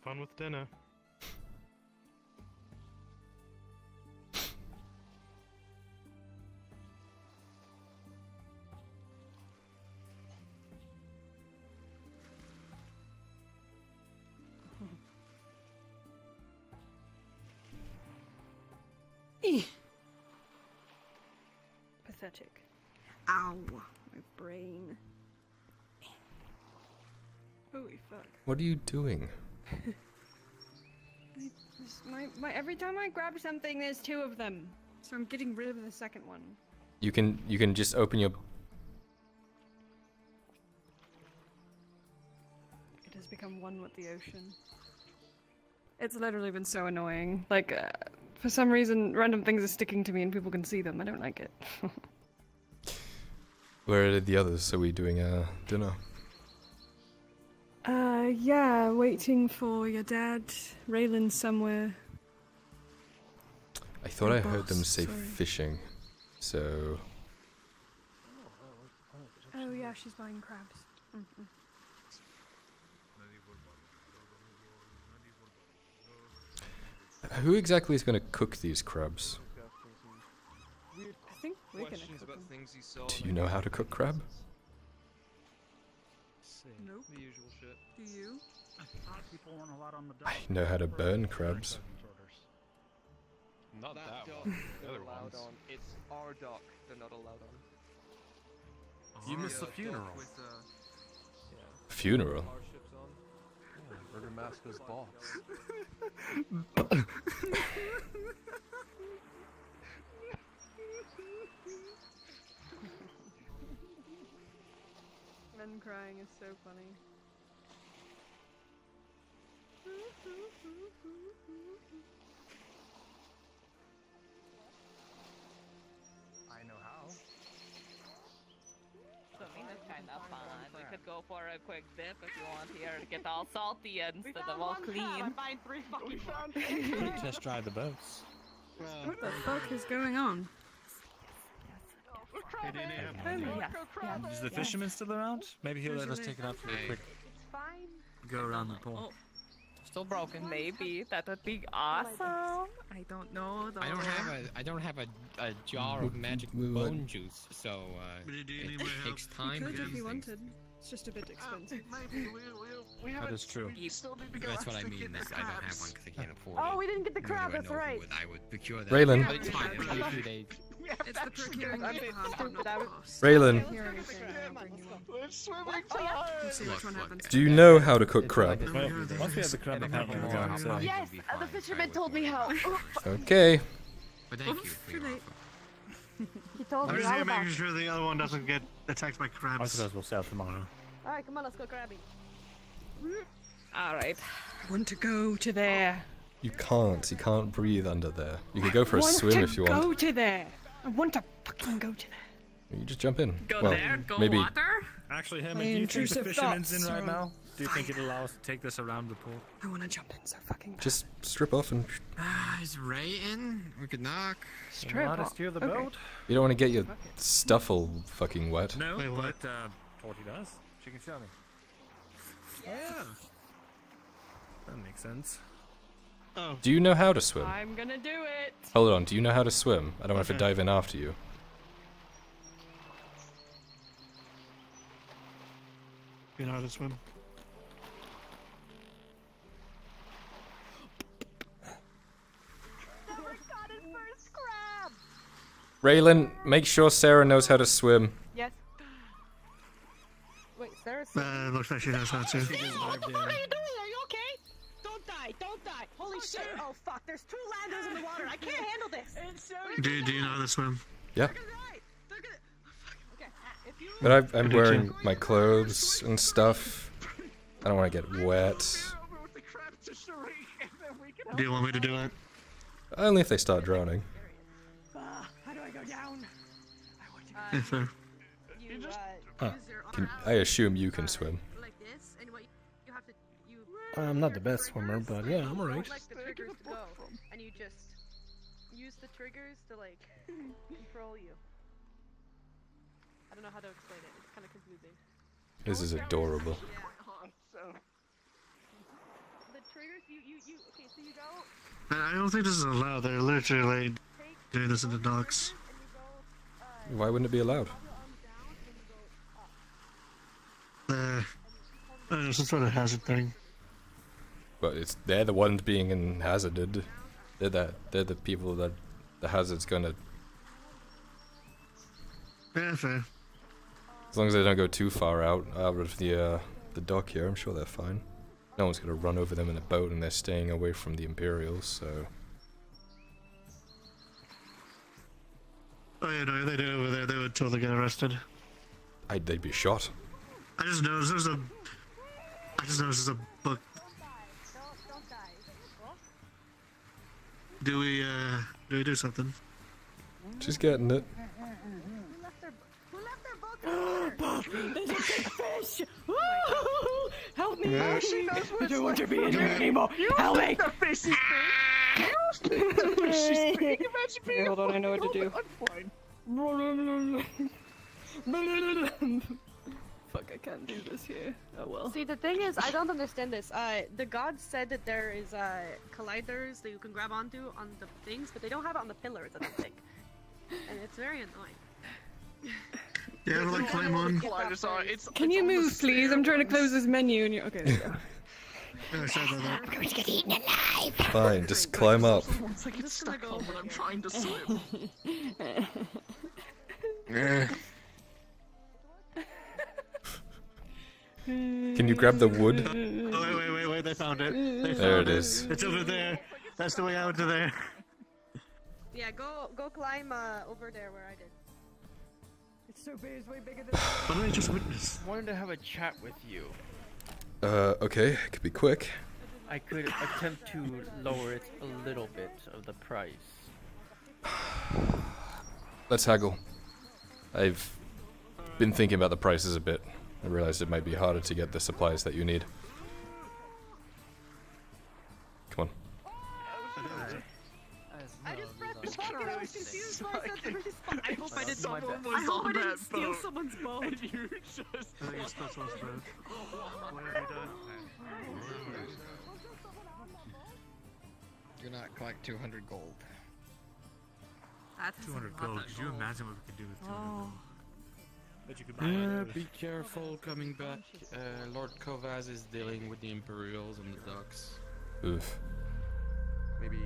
Have fun with dinner. [LAUGHS] Pathetic. Ow. My brain. Holy fuck. What are you doing? My, my, every time I grab something, there's two of them. So I'm getting rid of the second one. You can you can just open your It has become one with the ocean. It's literally been so annoying. Like, uh, for some reason, random things are sticking to me and people can see them. I don't like it. [LAUGHS] Where are the others? Are we doing uh, dinner? Yeah, waiting for your dad. Raylene somewhere. I thought My I heard them say sorry. fishing, so Oh, yeah, she's buying crabs. Mm-mm. who exactly is going to cook these crabs? I think we're gonna cook them. things he saw. Do you know how to cook crab? Nope. The usual shit. Do you? People weren't allowed on the I know how to burn crabs. Not that, dock one. The they're other allowed ones. on. It's our dock they're not allowed on. You The, missed the funeral. With, uh, yeah. Funeral? Our ships on. Yeah, Burgermaster's box. [LAUGHS] [LAUGHS] [LAUGHS] Men crying is so funny. I know how. Swimming is kind of fun. We could go for a quick dip if you want here to get all salty instead of all clean. three fucking Test [LAUGHS] drive the boats. What the fuck is going on? Hey, Dana, Oh, yes, yes, Is the yes. fisherman still around? Maybe he'll let us take it out for a quick go around the pool. Still broken. Maybe that would be awesome. I don't know though. I don't have a I don't have a, a jar of magic bone juice, so uh, it takes You time. could to if do you wanted. It's just a bit expensive. we That is true. That's what I mean. Is I don't have one because I can't afford it. Oh, we didn't get the crab, I that's know right. would- I would procure that. Raylene. But it's fine. It'll be a few days. It's the procuring I'm of being the stupid. I was- Raylene, Hear anything, I'll bring you one. It's swimming We'll see which Look, one look, happens. do you know how to cook crab? Once we have the crab, apparently we're going outside. Yes, uh, the fisherman told me how. [LAUGHS] Okay. But thank you for your offer. [LAUGHS] He told I'm me just here making sure the other one doesn't get attacked by crabs. I suppose we'll sail tomorrow. All right, come on, let's go crabbing. All right. I want to go to there. You can't. You can't breathe under there. You can go for a swim if you want. go to there. I want to fucking go to there. You just jump in. Go well, there, go maybe. water. Actually, Hammond, My do you think the intrusive fisherman's in thoughts right now? Do you think it'll allow us to take this around the pool? I want to jump in so fucking bad. Just strip off and. Ah, is Ray in? We could knock. Strip How to off. steer the Okay. boat? You don't want to get your stuff all fucking wet. No, Wait, what? but uh, Torty does. She can show me. Yeah. That makes sense. Oh. Do you know how to swim? I'm gonna do it. Hold on. Do you know how to swim? I don't want to Okay. dive in after you. You know how to swim. Raylene, make sure Sarah knows how to swim. Yes. Wait, Sarah's. Uh, looks like she knows how to. What are you doing? Are you okay? Don't die! Don't die! Holy shit! Oh fuck! There's two landers in the water. I can't handle this. So Do, do you know how to swim? Yeah. Okay, if you. But I've, I'm wearing my clothes and stuff. I don't want to get wet. Do you want me to do it? Only if they start drowning. Ah, how do I go down? Yeah, fair. You, uh, Huh. Can, I assume you can swim. I'm not the best swimmer, but yeah, I'm alright. Like the triggers to go, and you just use the triggers to like [LAUGHS] control you. I don't know how to explain it. It's kind of confusing. This is adorable. [LAUGHS] The triggers, you you you. Okay, so you go. I I don't think this is allowed. They're literally doing this in the docks. Why wouldn't it be allowed? Uh, I don't know, some sort of hazard thing. But it's they're the ones being in hazarded. They're the they're the people that the hazard's gonna. Yeah, fair. As long as they don't go too far out out of the uh, the dock here, I'm sure they're fine. No one's gonna run over them in a boat, and they're staying away from the Imperials, so. Oh yeah, no, if they did over there, they would totally get arrested. I'd, they'd be shot. I just noticed there's a. I just noticed there's a book. Do we, uh, do we do something? She's getting it. There's a big fish! Woo! Help me! Yeah. Help She me! knows I don't want to be in here anymore! You Help me! think the fish is big? You the fish is big? Imagine being Hold on, I know what to do. I'm fine. Fuck, I can't do this here. Oh well. See, the thing is, I don't understand this. Uh, the gods said that there is uh colliders that you can grab onto on the things, but they don't have it on the pillars. I don't think, and it's very annoying. [LAUGHS] Yeah, like climb on. Colliders are- it's- Can you move, please? I'm trying to close this menu and you're- Okay, there you go. [LAUGHS] Yeah, sorry about that. [LAUGHS] I'm going to get eaten alive! Fine, just climb up. It's like it's stuck on, but I'm trying to swim. Can you grab the wood? Oh, wait, wait, wait, wait, they found it. They There found it is. It's over there. That's the way out to there. Yeah, go go climb uh over there where I did. It's so big, it's way bigger than. [SIGHS] What did I just witness? wanted to have a chat with you. Uh, okay, it could be quick. I could attempt to lower it a little bit of the price. [SIGHS] Let's haggle. I've been thinking about the prices a bit. I realized it might be harder to get the supplies that you need. Come on. I just pressed the button. I was confused why it said the respawn. I hope I didn't. Someone I hope I didn't steal boat, someone's boat. [LAUGHS] And you just. I think it's not supposed to be. What have we done? You're not collect 200 gold. That's 200 gold. Could you imagine what we could do with 200 Oh. gold? Bet you could buy Yeah, be careful coming back. Uh, Lord Kovaz is dealing with the Imperials on the docks. Oof. Maybe